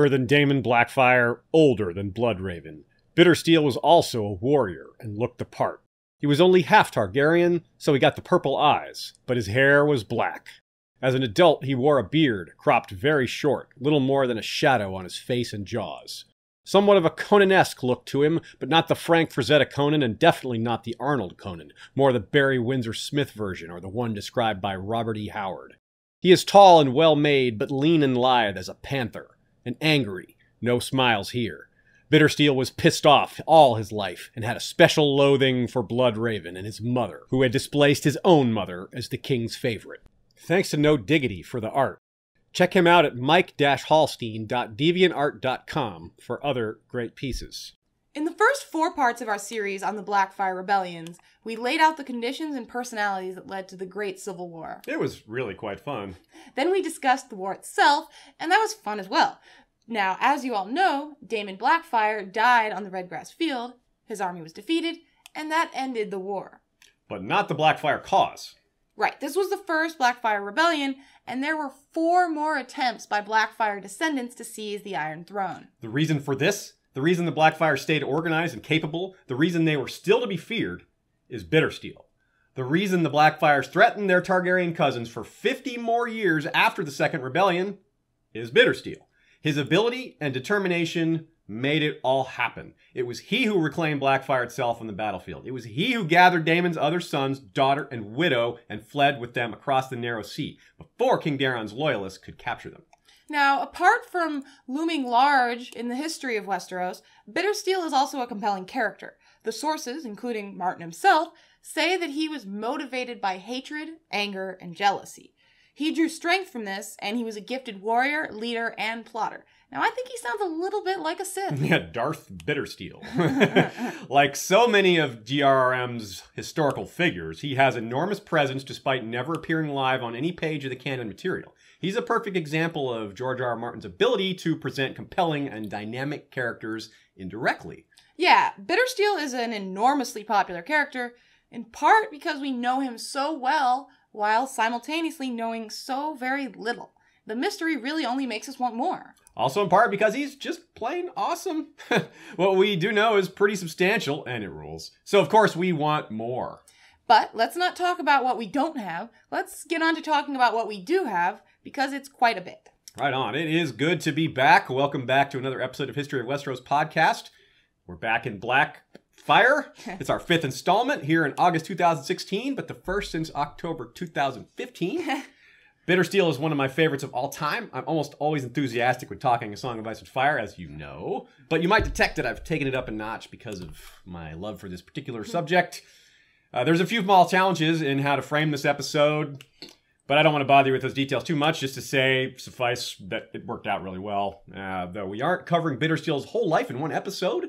Younger than Daemon Blackfyre, older than Bloodraven, Bittersteel was also a warrior and looked the part. He was only half Targaryen, so he got the purple eyes, but his hair was black. As an adult, he wore a beard, cropped very short, little more than a shadow on his face and jaws. Somewhat of a Conan-esque look to him, but not the Frank Frazetta Conan and definitely not the Arnold Conan, more the Barry Windsor Smith version or the one described by Robert E. Howard. He is tall and well made, but lean and lithe as a panther and angry. No smiles here. Bittersteel was pissed off all his life and had a special loathing for Bloodraven and his mother, who had displaced his own mother as the king's favorite. Thanks to nodiggedy for the art. Check him out at mike-hallstein.deviantart.com for other great pieces. In the first four parts of our series on the Blackfyre Rebellions, we laid out the conditions and personalities that led to the Great Civil War. It was really quite fun. Then we discussed the war itself, and that was fun as well. Now, as you all know, Daemon Blackfyre died on the Redgrass Field, his army was defeated, and that ended the war. But not the Blackfyre cause. Right, this was the first Blackfyre rebellion, and there were four more attempts by Blackfyre descendants to seize the Iron Throne. The reason for this, the reason the Blackfyre stayed organized and capable, the reason they were still to be feared, is Bittersteel. The reason the Blackfyres threatened their Targaryen cousins for 50 more years after the Second Rebellion is Bittersteel. His ability and determination made it all happen. It was he who reclaimed Blackfyre itself on the battlefield. It was he who gathered Daemon's other sons, daughter, and widow and fled with them across the narrow sea before King Daeron's loyalists could capture them. Now, apart from looming large in the history of Westeros, Bittersteel is also a compelling character. The sources, including Martin himself, say that he was motivated by hatred, anger, and jealousy. He drew strength from this, and he was a gifted warrior, leader, and plotter. Now, I think he sounds a little bit like a Sith. Yeah, Darth Bittersteel. like so many of GRRM's historical figures, he has enormous presence despite never appearing live on any page of the canon material. He's a perfect example of George R. R. Martin's ability to present compelling and dynamic characters indirectly. Yeah, Bittersteel is an enormously popular character, in part because we know him so well while simultaneously knowing so very little. The mystery really only makes us want more. Also, in part because he's just plain awesome. what we do know is pretty substantial, and it rules. So, of course, we want more. But let's not talk about what we don't have. Let's get on to talking about what we do have, because it's quite a bit. Right on. It is good to be back. Welcome back to another episode of History of Westeros podcast. We're back in Black Fire. it's our fifth installment here in August 2016, but the first since October 2015. Bittersteel is one of my favorites of all time. I'm almost always enthusiastic when talking A Song of Ice and Fire, as you know. But you might detect that I've taken it up a notch because of my love for this particular subject. Uh, there's a few small challenges in how to frame this episode, but I don't want to bother you with those details too much. Just to say, suffice that it worked out really well. Uh, though we aren't covering Bittersteel's whole life in one episode,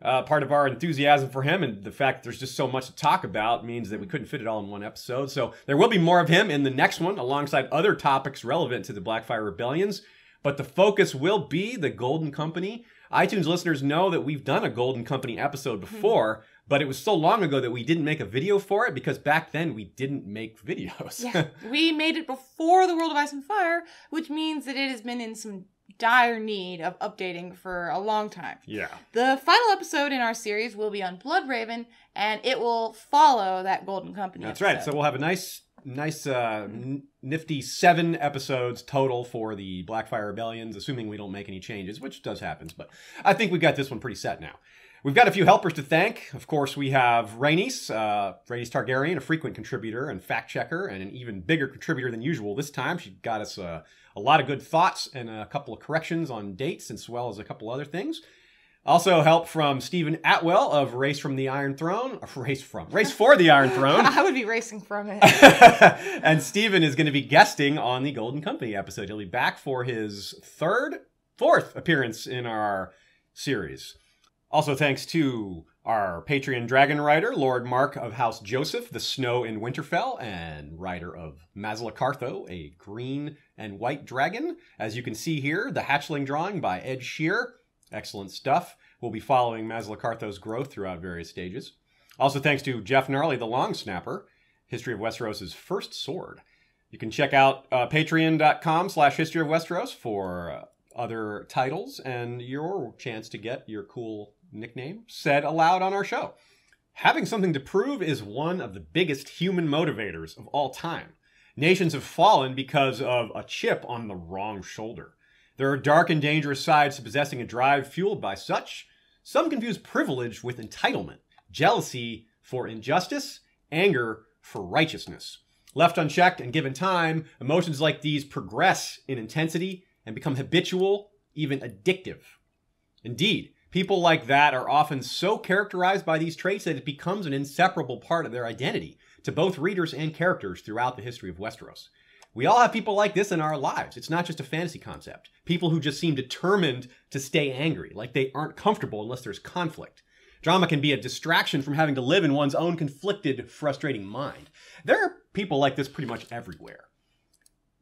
uh, part of our enthusiasm for him and the fact that there's just so much to talk about means that we couldn't fit it all in one episode. So there will be more of him in the next one alongside other topics relevant to the Blackfyre Rebellions. But the focus will be the Golden Company. iTunes listeners know that we've done a Golden Company episode mm-hmm. before. But it was so long ago that we didn't make a video for it because back then we didn't make videos. yeah, we made it before the World of Ice and Fire, which means that it has been in some dire need of updating for a long time. Yeah. The final episode in our series will be on Bloodraven, and it will follow that Golden Company. That's episode. right. So we'll have a nice, nice, uh, nifty seven episodes total for the Blackfyre Rebellions, assuming we don't make any changes, which does happen. But I think we've got this one pretty set now. We've got a few helpers to thank. Of course, we have Rhaenys, uh, Rhaenys Targaryen, a frequent contributor and fact checker, and an even bigger contributor than usual this time. She got us uh, a lot of good thoughts and a couple of corrections on dates, as well as a couple other things. Also, help from Stephen Atwell of Race from the Iron Throne. Race from. Race for the Iron Throne. I would be racing from it. and Stephen is going to be guesting on the Golden Company episode. He'll be back for his third, fourth appearance in our series. Also, thanks to our Patreon dragon rider, Lord Mark of House Joseph, the Snow in Winterfell, and rider of Mazalacartho, a green and white dragon. As you can see here, the hatchling drawing by Ed Scheer. Excellent stuff. We'll be following Mazalacartho's growth throughout various stages. Also, thanks to Jeff Gnarly, the Long Snapper, History of Westeros' first sword. You can check out uh, patreon.com slash history of Westeros for uh, other titles and your chance to get your cool nickname said aloud on our show. Having something to prove is one of the biggest human motivators of all time. Nations have fallen because of a chip on the wrong shoulder. There are dark and dangerous sides to possessing a drive fueled by such. Some confuse privilege with entitlement, jealousy for injustice, anger for righteousness. Left unchecked and given time, emotions like these progress in intensity and become habitual, even addictive. Indeed, people like that are often so characterized by these traits that it becomes an inseparable part of their identity to both readers and characters throughout the history of Westeros. We all have people like this in our lives. It's not just a fantasy concept. People who just seem determined to stay angry, like they aren't comfortable unless there's conflict. Drama can be a distraction from having to live in one's own conflicted, frustrating mind. There are people like this pretty much everywhere.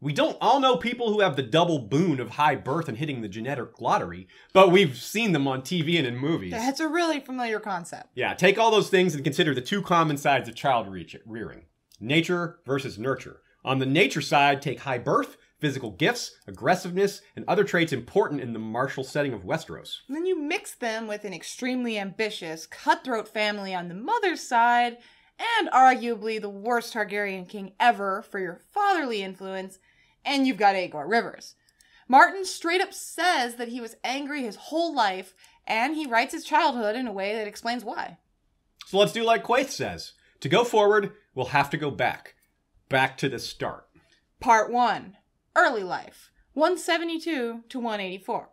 We don't all know people who have the double boon of high birth and hitting the genetic lottery, but we've seen them on TV and in movies. That's a really familiar concept. Yeah, take all those things and consider the two common sides of child rearing nature versus nurture. On the nature side, take high birth, physical gifts, aggressiveness, and other traits important in the martial setting of Westeros. And then you mix them with an extremely ambitious, cutthroat family on the mother's side, and arguably the worst Targaryen king ever for your fatherly influence, and you've got Aegor Rivers. Martin straight up says that he was angry his whole life, and he writes his childhood in a way that explains why. So let's do like Quaithe says. To go forward, we'll have to go back back to the start. Part 1 Early Life 172 to 184.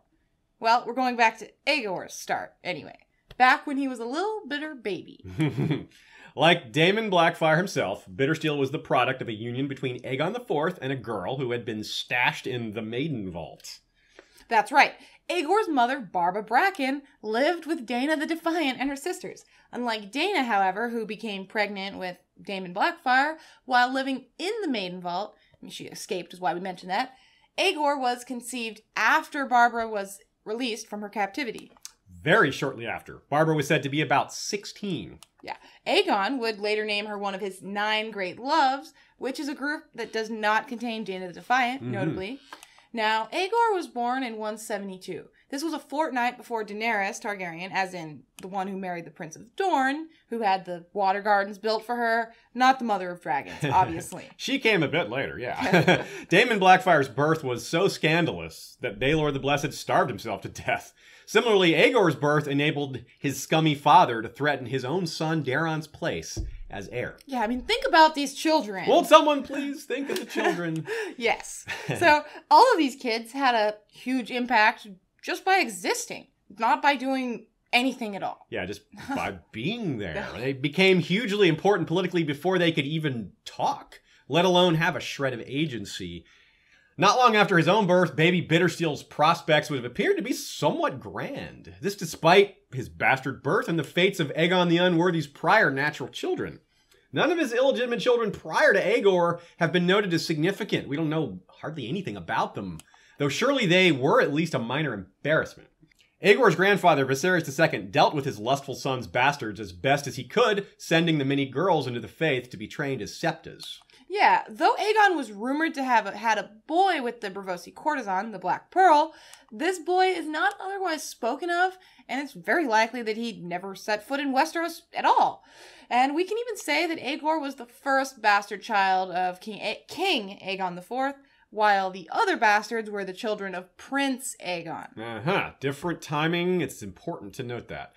Well, we're going back to Aegor's start anyway. Back when he was a little bitter baby. like Daemon Blackfyre himself, Bittersteel was the product of a union between Aegon IV and a girl who had been stashed in the Maiden Vault. That's right. Aegor's mother, Barba Bracken, lived with Daena the Defiant and her sisters. Unlike Daena, however, who became pregnant with Daemon Blackfyre while living in the Maiden Vault, I mean, she escaped, is why we mentioned that. Aegor was conceived after Barbara was released from her captivity. Very shortly after. Barbara was said to be about 16. Yeah. Aegon would later name her one of his nine great loves, which is a group that does not contain Daena the Defiant, mm-hmm. notably. Now, Aegor was born in 172. This was a fortnight before Daenerys Targaryen, as in the one who married the Prince of Dorne, who had the water gardens built for her, not the Mother of Dragons, obviously. she came a bit later, yeah. Daemon Blackfyre's birth was so scandalous that Baelor the Blessed starved himself to death. Similarly, Aegor's birth enabled his scummy father to threaten his own son Daeron's place as heir. Yeah, I mean, think about these children. Won't someone please think of the children? yes. So, all of these kids had a huge impact just by existing, not by doing anything at all. Yeah, just by being there. They became hugely important politically before they could even talk, let alone have a shred of agency. Not long after his own birth, baby Bittersteel's prospects would have appeared to be somewhat grand. This despite his bastard birth and the fates of Aegon the Unworthy's prior natural children. None of his illegitimate children prior to Aegor have been noted as significant. We don't know hardly anything about them, though surely they were at least a minor embarrassment. Aegor's grandfather, Viserys II, dealt with his lustful son's bastards as best as he could, sending the many girls into the faith to be trained as septas. Yeah, though Aegon was rumored to have had a boy with the Braavosi courtesan, the Black Pearl, this boy is not otherwise spoken of, and it's very likely that he never set foot in Westeros at all. And we can even say that Aegor was the first bastard child of King, A- King Aegon IV, while the other bastards were the children of Prince Aegon. Uh huh. Different timing. It's important to note that.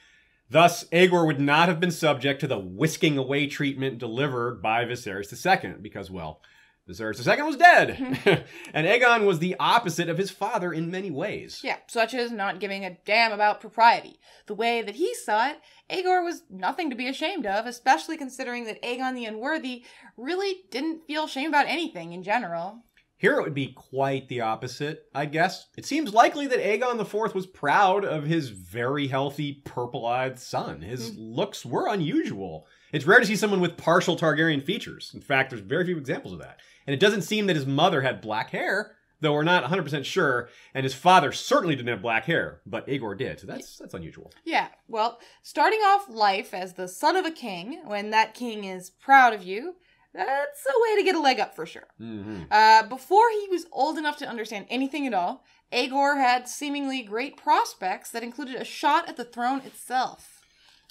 Thus, Aegor would not have been subject to the whisking away treatment delivered by Viserys II, because, well, Viserys II was dead, mm-hmm. and Aegon was the opposite of his father in many ways. Yeah, such as not giving a damn about propriety. The way that he saw it, Aegor was nothing to be ashamed of, especially considering that Aegon the Unworthy really didn't feel shame about anything in general. Here it would be quite the opposite, I guess. It seems likely that Aegon IV was proud of his very healthy, purple eyed son. His mm. looks were unusual. It's rare to see someone with partial Targaryen features. In fact, there's very few examples of that. And it doesn't seem that his mother had black hair, though we're not 100% sure, and his father certainly didn't have black hair, but Aegor did, so that's that's unusual. Yeah, well, starting off life as the son of a king, when that king is proud of you, That's a way to get a leg up for sure. hmm Uh, before he was old enough to understand anything at all, Aegor had seemingly great prospects that included a shot at the throne itself.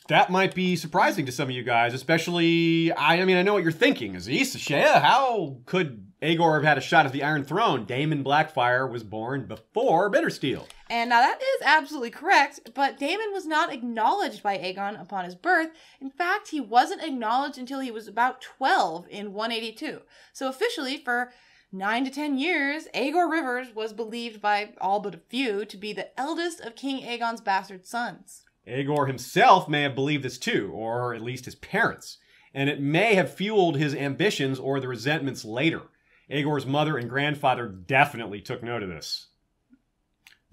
That might be surprising to some of you guys, especially. I, I mean, I know what you're thinking. Is Aziz, Shea, how could Aegor have had a shot at the Iron Throne? Daemon Blackfyre was born before Bittersteel. And now that is absolutely correct, but Daemon was not acknowledged by Aegon upon his birth. In fact, he wasn't acknowledged until he was about 12 in 182. So officially, for nine to ten years, Aegor Rivers was believed by all but a few to be the eldest of King Aegon's bastard sons. Aegor himself may have believed this too, or at least his parents, and it may have fueled his ambitions or the resentments later. Aegor's mother and grandfather definitely took note of this.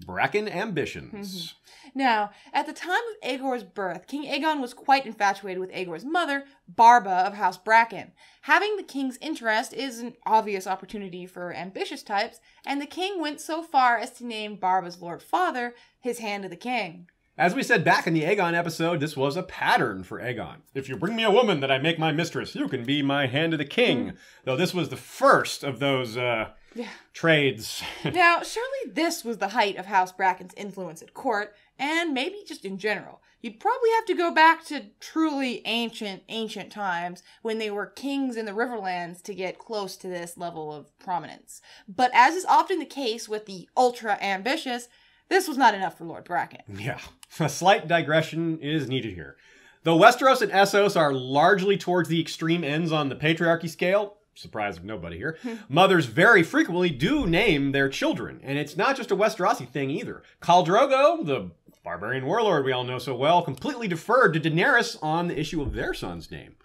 Bracken ambitions. Now, at the time of Aegor's birth, King Aegon was quite infatuated with Aegor's mother, Barba of House Bracken. Having the king's interest is an obvious opportunity for ambitious types, and the king went so far as to name Barba's lord father his hand of the king. As we said back in the Aegon episode, this was a pattern for Aegon. If you bring me a woman that I make my mistress, you can be my hand of the king. Though this was the first of those uh, Yeah. trades. Now, surely this was the height of House Bracken's influence at court, and maybe just in general. You'd probably have to go back to truly ancient, ancient times when they were kings in the Riverlands to get close to this level of prominence. But as is often the case with the ultra ambitious, this was not enough for Lord Bracken. Yeah, a slight digression is needed here. Though Westeros and Essos are largely towards the extreme ends on the patriarchy scale, surprise of nobody here, hmm. mothers very frequently do name their children. And it's not just a Westerosi thing either. Khal Drogo, the barbarian warlord we all know so well, completely deferred to Daenerys on the issue of their son's name.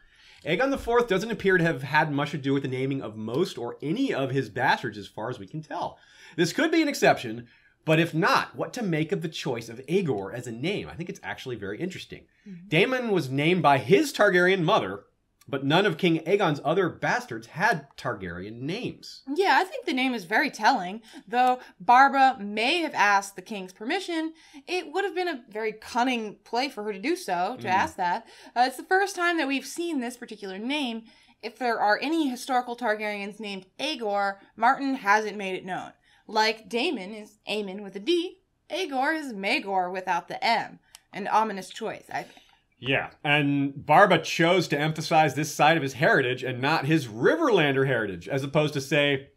Aegon IV doesn't appear to have had much to do with the naming of most or any of his bastards as far as we can tell. This could be an exception, but if not, what to make of the choice of Aegor as a name? I think it's actually very interesting. Hmm. Daemon was named by his Targaryen mother, but none of King Aegon's other bastards had Targaryen names. Yeah, I think the name is very telling. Though Barbara may have asked the king's permission, it would have been a very cunning play for her to do so, to Mm. ask that. Uh, it's the first time that we've seen this particular name. If there are any historical Targaryens named Aegor, Martin hasn't made it known. Like Daemon is Aemon with a D, Aegor is Maegor without the M. An ominous choice, I think. Yeah, and Barba chose to emphasize this side of his heritage and not his Riverlander heritage, as opposed to say,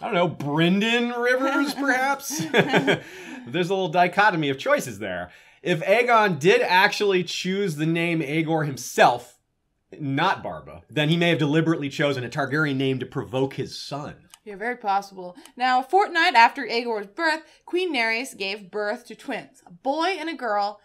I don't know, Brynden Rivers, perhaps? There's a little dichotomy of choices there. If Aegon did actually choose the name Aegor himself, not Barba, then he may have deliberately chosen a Targaryen name to provoke his son. Yeah, very possible. Now, a fortnight after Aegor's birth, Queen Nerys gave birth to twins, a boy and a girl,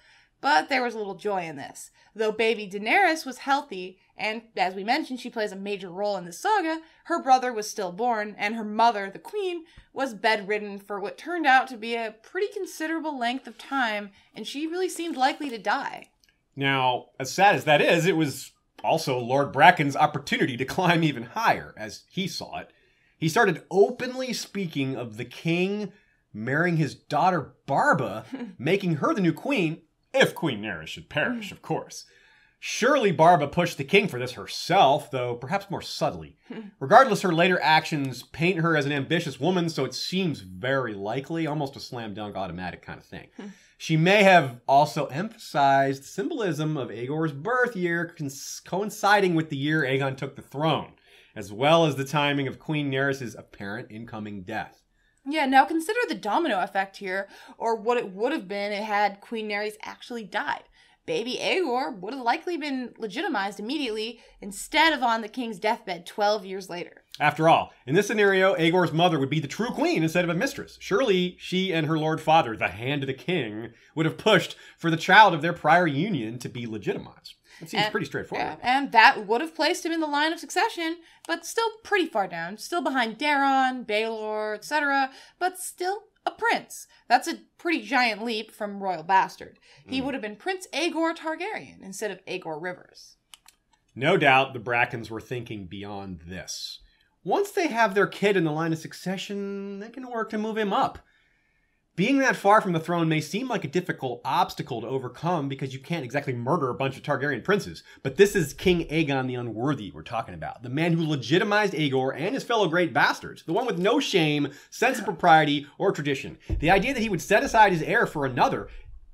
but there was little joy in this. Though baby Daenerys was healthy, and as we mentioned, she plays a major role in the saga, her brother was stillborn, and her mother, the queen, was bedridden for what turned out to be a pretty considerable length of time, and she really seemed likely to die. Now, as sad as that is, it was also Lord Bracken's opportunity to climb even higher, as he saw it. He started openly speaking of the king marrying his daughter Barba, making her the new queen, if Queen Nerys should perish, of course. Surely Barba pushed the king for this herself, though perhaps more subtly. Regardless, her later actions paint her as an ambitious woman, so it seems very likely, almost a slam dunk automatic kind of thing. She may have also emphasized symbolism of Aegor's birth year coinciding with the year Aegon took the throne, as well as the timing of Queen Nerys' apparent incoming death. Yeah, now consider the domino effect here, or what it would have been had Queen Nerys actually died. Baby Aegor would have likely been legitimized immediately instead of on the king's deathbed 12 years later. After all, in this scenario, Aegor's mother would be the true queen instead of a mistress. Surely she and her lord father, the hand of the king, would have pushed for the child of their prior union to be legitimized. It seems And- pretty straightforward. Yeah, and that would have placed him in the line of succession, but still pretty far down, still behind Daeron, Baelor, etc., but still a prince. That's a pretty giant leap from royal bastard. He hmm. would have been Prince Aegor Targaryen instead of Aegor Rivers. No doubt the Brackens were thinking beyond this. Once they have their kid in the line of succession, they can work to move him up. Being that far from the throne may seem like a difficult obstacle to overcome because you can't exactly murder a bunch of Targaryen princes. But this is King Aegon the Unworthy we're talking about. The man who legitimized Aegor and his fellow great bastards. The one with no shame, sense of propriety, or tradition. The idea that he would set aside his heir for another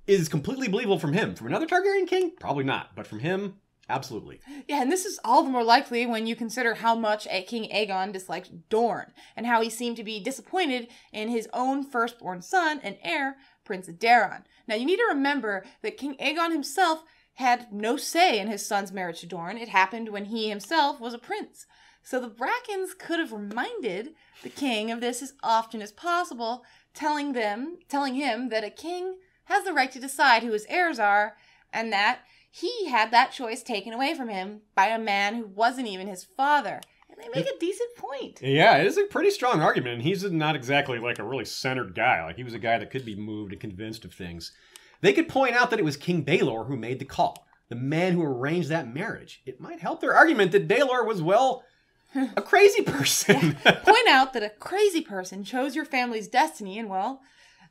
is completely believable from him. From another Targaryen king? Probably not. But from him, Absolutely. Yeah, and this is all the more likely when you consider how much King Aegon disliked Dorne, and how he seemed to be disappointed in his own firstborn son and heir, Prince Daeron. Now, you need to remember that King Aegon himself had no say in his son's marriage to Dorne. It happened when he himself was a prince. So the Brackens could have reminded the king of this as often as possible, telling them, telling him that a king has the right to decide who his heirs are, and that he had that choice taken away from him by a man who wasn't even his father. And they make a decent point. Yeah, it is a pretty strong argument. And he's not exactly like a really centered guy. Like he was a guy that could be moved and convinced of things. They could point out that it was King Baelor who made the call, the man who arranged that marriage. It might help their argument that Baelor was, well, a crazy person. point out that a crazy person chose your family's destiny and, well,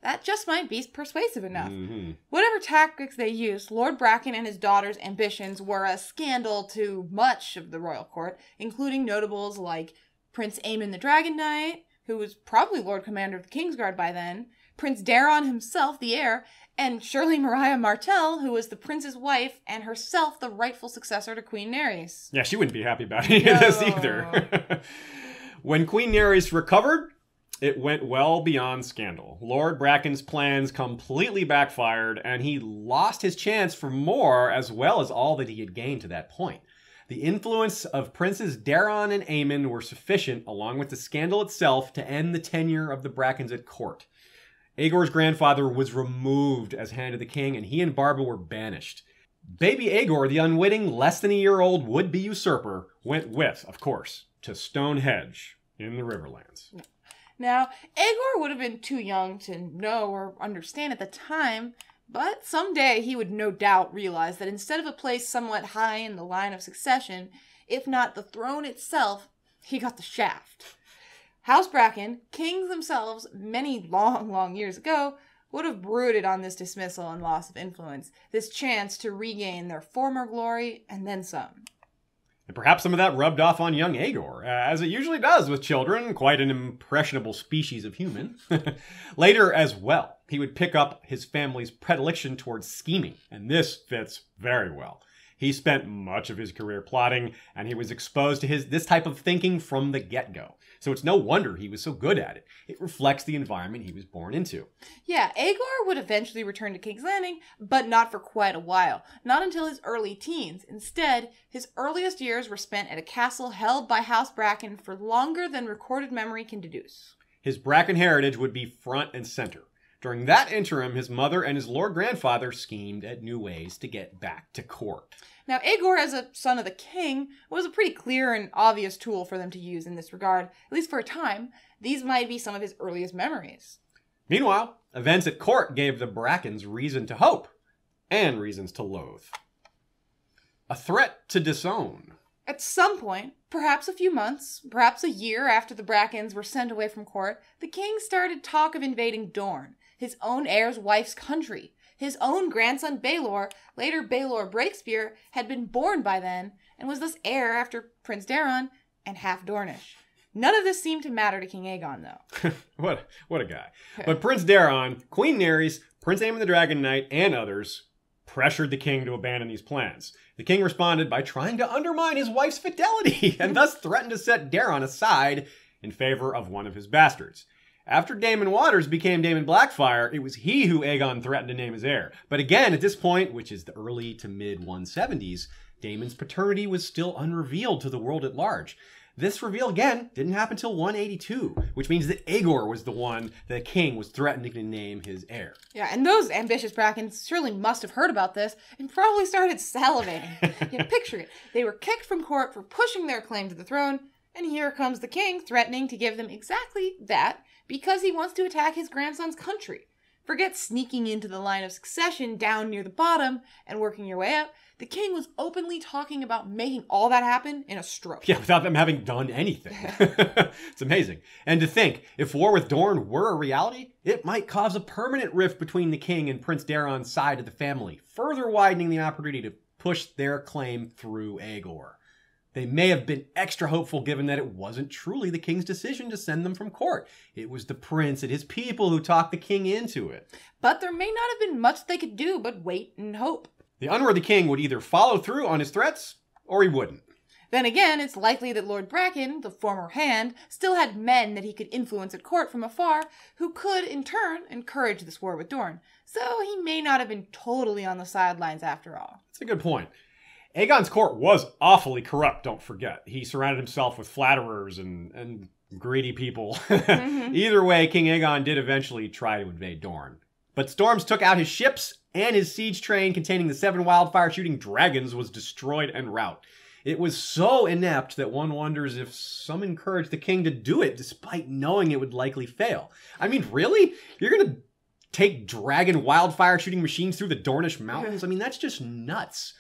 that just might be persuasive enough. Mm-hmm. Whatever tactics they used, Lord Bracken and his daughter's ambitions were a scandal to much of the royal court, including notables like Prince Aemon the Dragon Knight, who was probably Lord Commander of the Kingsguard by then, Prince Daeron himself, the heir, and Shirley Myriah Martell, who was the prince's wife and herself the rightful successor to Queen Nerys. Yeah, she wouldn't be happy about any no. of this either. when Queen Nerys recovered, it went well beyond scandal. Lord Bracken's plans completely backfired, and he lost his chance for more as well as all that he had gained to that point. The influence of Princes Daeron and Aemon were sufficient, along with the scandal itself, to end the tenure of the Brackens at court. Aegor's grandfather was removed as Hand of the King, and he and Barba were banished. Baby Aegor, the unwitting, less than a year old would be usurper, went with, of course, to Stone Hedge in the Riverlands. Now, Aegor would have been too young to know or understand at the time, but someday he would no doubt realize that instead of a place somewhat high in the line of succession, if not the throne itself, he got the shaft. House Bracken, kings themselves many long, long years ago, would have brooded on this dismissal and loss of influence, this chance to regain their former glory and then some. And perhaps some of that rubbed off on young Aegor, uh, as it usually does with children, quite an impressionable species of human. Later as well, he would pick up his family's predilection towards scheming, and this fits very well. He spent much of his career plotting, and he was exposed to his this type of thinking from the get-go. So it's no wonder he was so good at it. It reflects the environment he was born into. Yeah, Aegor would eventually return to King's Landing, but not for quite a while. Not until his early teens. Instead, his earliest years were spent at a castle held by House Bracken for longer than recorded memory can deduce. His Bracken heritage would be front and center. During that interim, his mother and his lord grandfather schemed at new ways to get back to court. Now, Aegor, as a son of the king, was a pretty clear and obvious tool for them to use in this regard, at least for a time. These might be some of his earliest memories. Meanwhile, events at court gave the Brackens reason to hope and reasons to loathe. A threat to disown. At some point, perhaps a few months, perhaps a year after the Brackens were sent away from court, the king started talk of invading Dorne, his own heir's wife's country. His own grandson Baelor, later Baelor Breakspear, had been born by then and was thus heir after Prince Daeron and half Dornish. None of this seemed to matter to King Aegon, though. what what a guy! but Prince Daeron, Queen Nerys, Prince Aemon the Dragon Knight, and others pressured the king to abandon these plans. The king responded by trying to undermine his wife's fidelity and thus threatened to set Daeron aside in favor of one of his bastards. After Daemon Waters became Daemon Blackfyre, it was he who Aegon threatened to name his heir. But again, at this point, which is the early to mid 170s, Daemon's paternity was still unrevealed to the world at large. This reveal again didn't happen until 182, which means that Aegor was the one the king was threatening to name his heir. Yeah, and those ambitious Brackens surely must have heard about this and probably started salivating. yeah, picture it. They were kicked from court for pushing their claim to the throne, and here comes the king threatening to give them exactly that because he wants to attack his grandson's country. Forget sneaking into the line of succession down near the bottom and working your way up. The king was openly talking about making all that happen in a stroke. Yeah, without them having done anything. it's amazing. And to think, if war with Dorne were a reality, it might cause a permanent rift between the king and Prince Daeron's side of the family, further widening the opportunity to push their claim through Aegor. They may have been extra hopeful given that it wasn't truly the king's decision to send them from court. It was the prince and his people who talked the king into it. But there may not have been much they could do but wait and hope. The unworthy king would either follow through on his threats or he wouldn't. Then again, it's likely that Lord Bracken, the former hand, still had men that he could influence at court from afar, who could, in turn, encourage this war with Dorne. So he may not have been totally on the sidelines after all. That's a good point. Aegon's court was awfully corrupt, don't forget. He surrounded himself with flatterers and, and greedy people. Mhm. Either way, King Aegon did eventually try to invade Dorne. But storms took out his ships, and his siege train containing the seven wildfire shooting dragons was destroyed en route. It was so inept that one wonders if some encouraged the king to do it despite knowing it would likely fail. I mean, really? You're gonna take dragon wildfire shooting machines through the Dornish mountains? I mean, that's just nuts.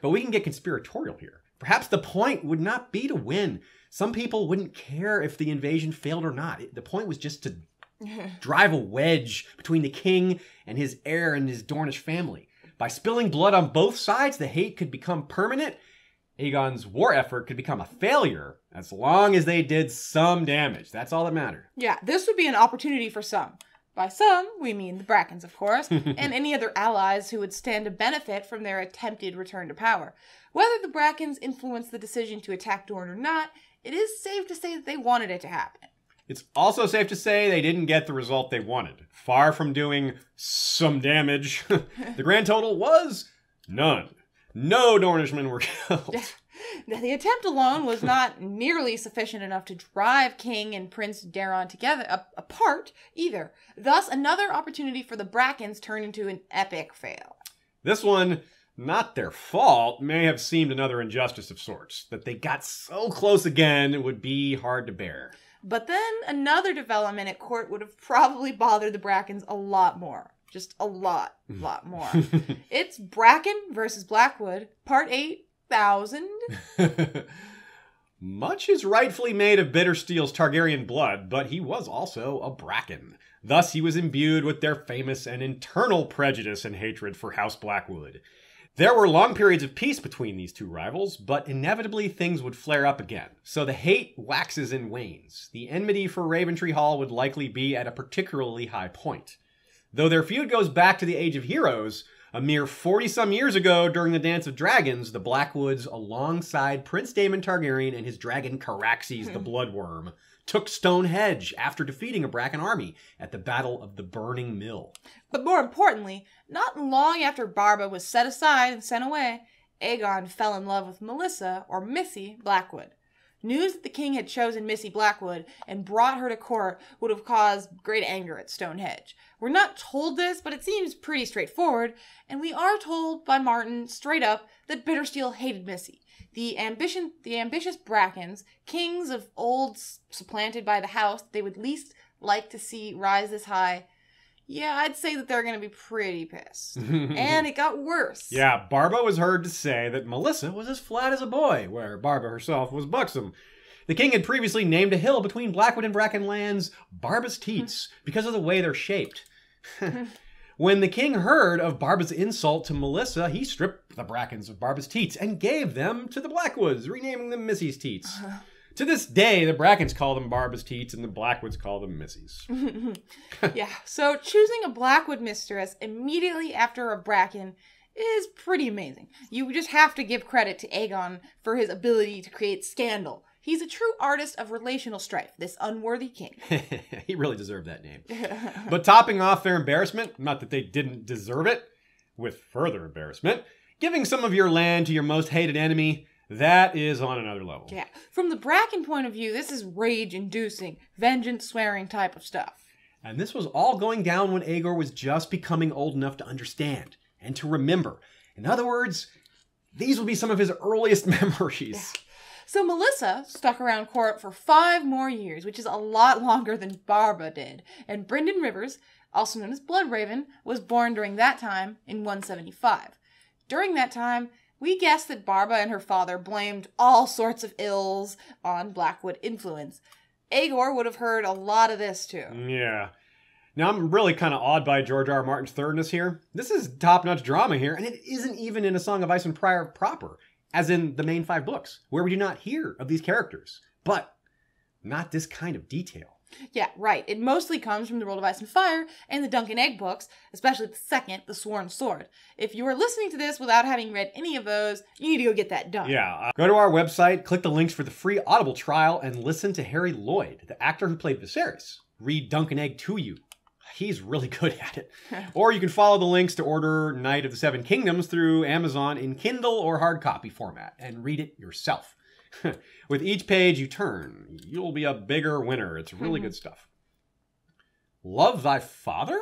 But we can get conspiratorial here. Perhaps the point would not be to win. Some people wouldn't care if the invasion failed or not. The point was just to drive a wedge between the king and his heir and his Dornish family. By spilling blood on both sides, the hate could become permanent. Aegon's war effort could become a failure as long as they did some damage. That's all that mattered. Yeah, this would be an opportunity for some. By some, we mean the Brackens, of course, and any other allies who would stand to benefit from their attempted return to power. Whether the Brackens influenced the decision to attack Dorne or not, it is safe to say that they wanted it to happen. It's also safe to say they didn't get the result they wanted. Far from doing some damage, the grand total was none. No Dornishmen were killed. Now, the attempt alone was not nearly sufficient enough to drive King and Prince Daeron together a- apart either. Thus, another opportunity for the Brackens turned into an epic fail. This one, not their fault, may have seemed another injustice of sorts. That they got so close again it would be hard to bear. But then another development at court would have probably bothered the Brackens a lot more. Just a lot, lot more. it's Bracken versus Blackwood, part 8000. Much is rightfully made of Bittersteel's Targaryen blood, but he was also a Bracken. Thus, he was imbued with their famous and internal prejudice and hatred for House Blackwood. There were long periods of peace between these two rivals, but inevitably things would flare up again. So the hate waxes and wanes. The enmity for Raventree Hall would likely be at a particularly high point. Though their feud goes back to the Age of Heroes, a mere 40 some years ago during the Dance of Dragons, the Blackwoods, alongside Prince Daemon Targaryen and his dragon Caraxes the hmm. Blood Wyrm, took Stone Hedge after defeating a Bracken army at the Battle of the Burning Mill. But more importantly, not long after Barba was set aside and sent away, Aegon fell in love with Melissa, or Missy, Blackwood. News that the king had chosen Missy Blackwood and brought her to court would have caused great anger at Stone Hedge. We're not told this, but it seems pretty straightforward, and we are told by Martin straight up that Bittersteel hated Missy. The ambition, the ambitious Brackens, kings of old supplanted by the house they would least like to see rise this high, yeah, I'd say that they're going to be pretty pissed. and it got worse. Yeah, Barba was heard to say that Melissa was as flat as a boy, where Barba herself was buxom. The king had previously named a hill between Blackwood and Bracken lands Barba's Teats hmm. because of the way they're shaped. When the king heard of Barba's insult to Melissa, he stripped the Brackens of Barba's Teats and gave them to the Blackwoods, renaming them Missy's Teats. Uh-huh. To this day, the Brackens call them Barba's Teats and the Blackwoods call them Missy's. yeah, so choosing a Blackwood mistress immediately after a Bracken is pretty amazing. You just have to give credit to Aegon for his ability to create scandal. He's a true artist of relational strife, this unworthy king. he really deserved that name. But topping off their embarrassment, not that they didn't deserve it, with further embarrassment, giving some of your land to your most hated enemy, that is on another level. yeah, from the Bracken point of view, this is rage inducing, vengeance swearing type of stuff. And this was all going down when Aegor was just becoming old enough to understand and to remember. In other words, these will be some of his earliest memories. So Melissa stuck around court for five more years, which is a lot longer than Barba did. And Brynden Rivers, also known as Bloodraven, was born during that time in 175. During that time, we guess that Barba and her father blamed all sorts of ills on Blackwood influence. Aegor would have heard a lot of this too. Yeah. Now I'm really kind of awed by George R. R. Martin's thirdness here. This is top-notch drama here, and it isn't even in A Song of Ice and Fire proper, as in the main five books, where we do not hear of these characters. But not this kind of detail. Yeah, right. It mostly comes from the World of Ice and Fire and the Dunk and Egg books, especially the second, The Sworn Sword. If you are listening to this without having read any of those, you need to go get that done. Yeah. Uh, go to our website, click the links for the free Audible trial, and listen to Harry Lloyd, the actor who played Viserys, read Dunk and Egg to you. He's really good at it. or you can follow the links to order Knight of the Seven Kingdoms through Amazon in Kindle or hard copy format and read it yourself. With each page you turn, you'll be a bigger winner. It's really mm-hmm. good stuff. Love thy father?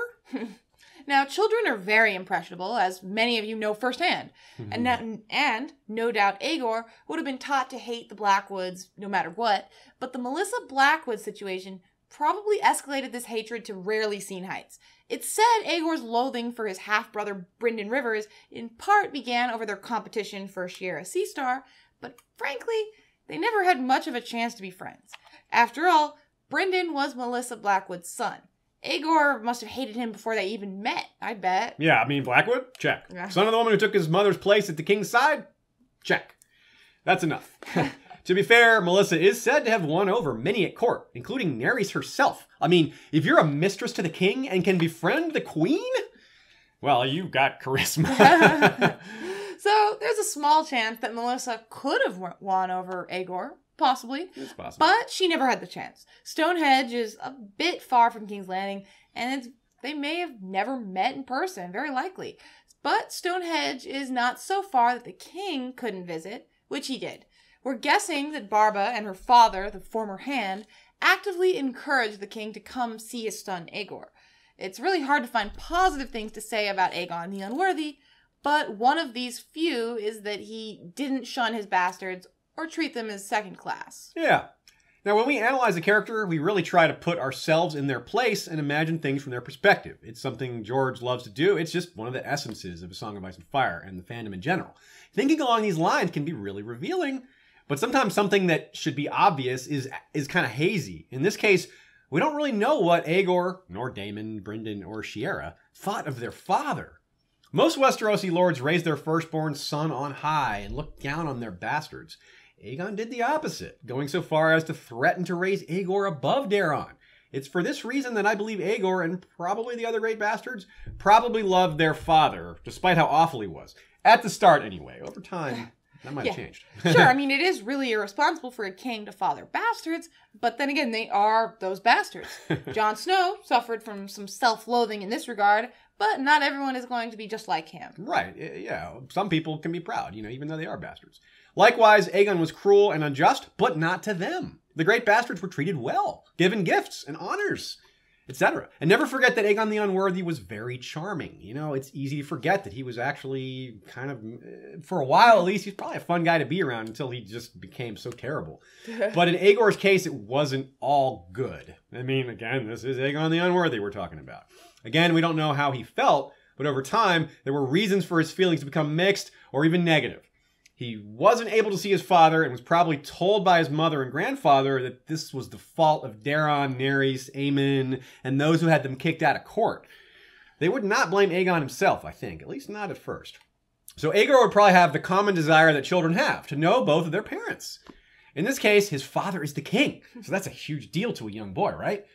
Now, children are very impressionable, as many of you know firsthand, mm-hmm. and no, and no doubt Aegor would have been taught to hate the Blackwoods no matter what. But the Melissa Blackwood situation probably escalated this hatred to rarely seen heights. It's said Aegor's loathing for his half brother Brynden Rivers in part began over their competition for Shiera Seastar, but frankly, they never had much of a chance to be friends. After all, Brynden was Melissa Blackwood's son. Aegor must have hated him before they even met, I bet. Yeah, I mean, Blackwood? Check. Yeah. Son of the woman who took his mother's place at the king's side? Check. That's enough. to be fair, Melissa is said to have won over many at court, including Nerys herself. I mean, if you're a mistress to the king and can befriend the queen, well, you got charisma. So there's a small chance that Melissa could have won over Aegor, possibly, it's possible. but she never had the chance. Stone Hedge is a bit far from King's Landing, and it's, they may have never met in person, very likely. But Stone Hedge is not so far that the king couldn't visit, which he did. We're guessing that Barba and her father, the former hand, actively encouraged the king to come see his son Aegor. It's really hard to find positive things to say about Aegon the Unworthy, but one of these few is that he didn't shun his bastards or treat them as second class. Yeah. Now, when we analyze a character, we really try to put ourselves in their place and imagine things from their perspective. It's something George loves to do. It's just one of the essences of A Song of Ice and Fire and the fandom in general. Thinking along these lines can be really revealing, but sometimes something that should be obvious is is kind of hazy. In this case, we don't really know what Aegor, nor Daemon, Brynden, or Shiera thought of their father. Most Westerosi lords raised their firstborn son on high and looked down on their bastards. Aegon did the opposite, going so far as to threaten to raise Aegor above Daeron. It's for this reason that I believe Aegor and probably the other great bastards probably loved their father, despite how awful he was. At the start, anyway. Over time, that might have changed. Sure, I mean, it is really irresponsible for a king to father bastards, but then again, they are those bastards. Jon Snow suffered from some self loathing in this regard, but not everyone is going to be just like him. Right. Yeah. Some people can be proud, you know, even though they are bastards. Likewise, Aegon was cruel and unjust, but not to them. The great bastards were treated well, given gifts and honors, etc. And never forget that Aegon the Unworthy was very charming. You know, it's easy to forget that he was actually kind of, uh, for a while at least, he's probably a fun guy to be around until he just became so terrible. But in Aegor's case, it wasn't all good. I mean, again, this is Aegon the Unworthy we're talking about. Again, we don't know how he felt, but over time, there were reasons for his feelings to become mixed or even negative. He wasn't able to see his father and was probably told by his mother and grandfather that this was the fault of Daeron, Nerys, Aemon, and those who had them kicked out of court. They would not blame Aegon himself, I think, at least not at first. So Aegor would probably have the common desire that children have to know both of their parents. In this case, his father is the king, so that's a huge deal to a young boy, right?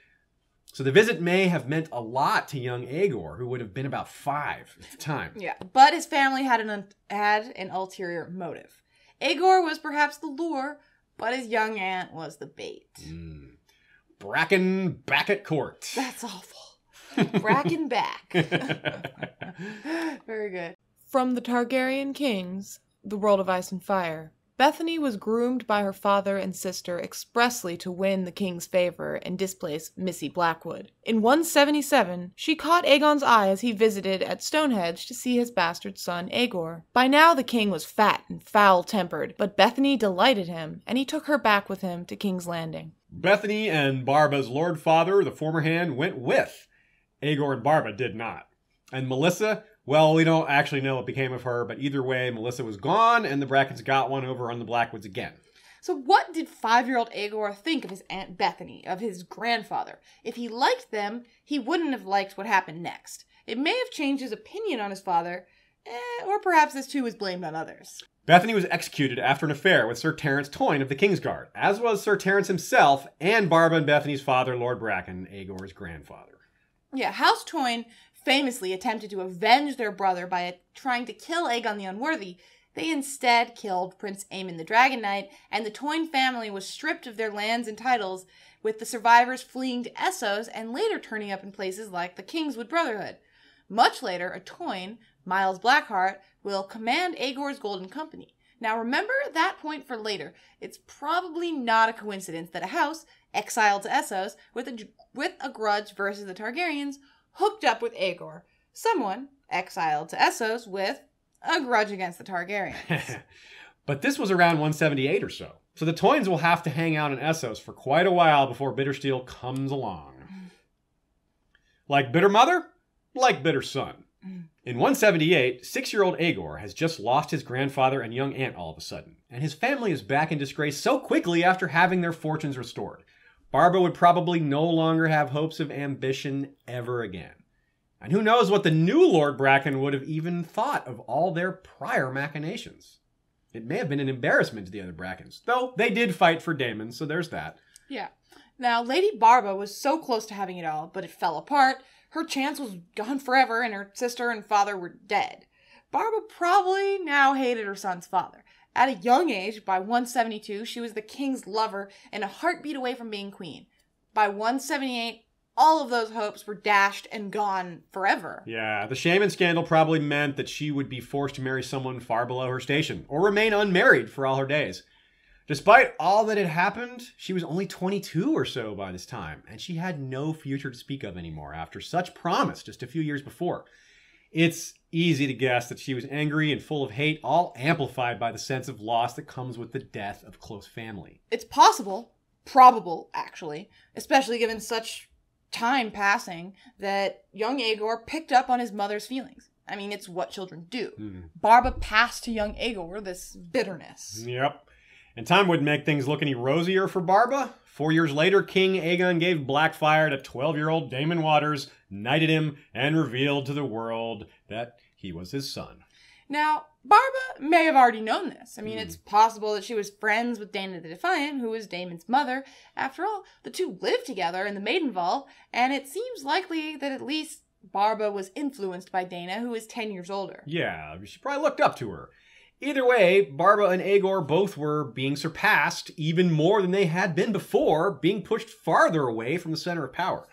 So the visit may have meant a lot to young Aegor, who would have been about five at the time. Yeah, but his family had an un- had an ulterior motive. Aegor was perhaps the lure, but his young aunt was the bait. Mm. Bracken back at court. That's awful. Bracken back. Very good. From the Targaryen Kings, The World of Ice and Fire, Bethany was groomed by her father and sister expressly to win the king's favor and displace Missy Blackwood. In 177, she caught Aegon's eye as he visited at Stone Hedge to see his bastard son Aegor. By now, the king was fat and foul tempered, but Bethany delighted him, and he took her back with him to King's Landing. Bethany and Barba's lord father, the former hand, went with. Aegor and Barba did not. And Melissa, well, we don't actually know what became of her, but either way, Melissa was gone, and the Brackens got one over on the Blackwoods again. So, what did five year old Aegor think of his Aunt Bethany, of his grandfather? If he liked them, he wouldn't have liked what happened next. It may have changed his opinion on his father, eh, or perhaps this too was blamed on others. Bethany was executed after an affair with Sir Terence Toyne of the Kingsguard, as was Sir Terence himself and Barbara and Bethany's father, Lord Bracken, Aegor's grandfather. Yeah, House Toyne famously attempted to avenge their brother by trying to kill Aegon the Unworthy, they instead killed Prince Aemon the Dragon Knight, and the Toyne family was stripped of their lands and titles, with the survivors fleeing to Essos and later turning up in places like the Kingswood Brotherhood. Much later, a Toyne, Myles Blackheart, will command Aegor's Golden Company. Now remember that point for later. It's probably not a coincidence that a house, exiled to Essos, with a, with a grudge versus the Targaryens, hooked up with Aegor, someone exiled to Essos with a grudge against the Targaryens. but this was around 178 or so. So the Toynes will have to hang out in Essos for quite a while before Bittersteel comes along. Mm. Like Bitter Mother, like Bitter Son. Mm. In 178, six year old Aegor has just lost his grandfather and young aunt all of a sudden, and his family is back in disgrace so quickly after having their fortunes restored. Barba would probably no longer have hopes of ambition ever again. And who knows what the new Lord Bracken would have even thought of all their prior machinations. It may have been an embarrassment to the other Brackens, though they did fight for Daemon, so there's that. Yeah. Now, Lady Barba was so close to having it all, but it fell apart. Her chance was gone forever, and her sister and father were dead. Barba probably now hated her son's father. At a young age, by 172, she was the king's lover and a heartbeat away from being queen. By 178, all of those hopes were dashed and gone forever. Yeah, the shaman scandal probably meant that she would be forced to marry someone far below her station, or remain unmarried for all her days. Despite all that had happened, she was only 22 or so by this time, and she had no future to speak of anymore after such promise just a few years before. It's easy to guess that she was angry and full of hate, all amplified by the sense of loss that comes with the death of close family. It's possible, probable actually, especially given such time passing, that young Aegor picked up on his mother's feelings. I mean, it's what children do. Mm. Barba passed to young Aegor this bitterness. Yep. And time wouldn't make things look any rosier for Barba. Four years later, King Aegon gave Blackfyre to 12 year old Daemon Waters, knighted him, and revealed to the world that he was his son. Now, Barba may have already known this. I mean, mm. it's possible that she was friends with Daena the Defiant, who was Daemon's mother. After all, the two lived together in the Maidenvault, and it seems likely that at least Barba was influenced by Daena, who is 10 years older. Yeah, she probably looked up to her. Either way, Barba and Aegor both were being surpassed even more than they had been before, being pushed farther away from the center of power.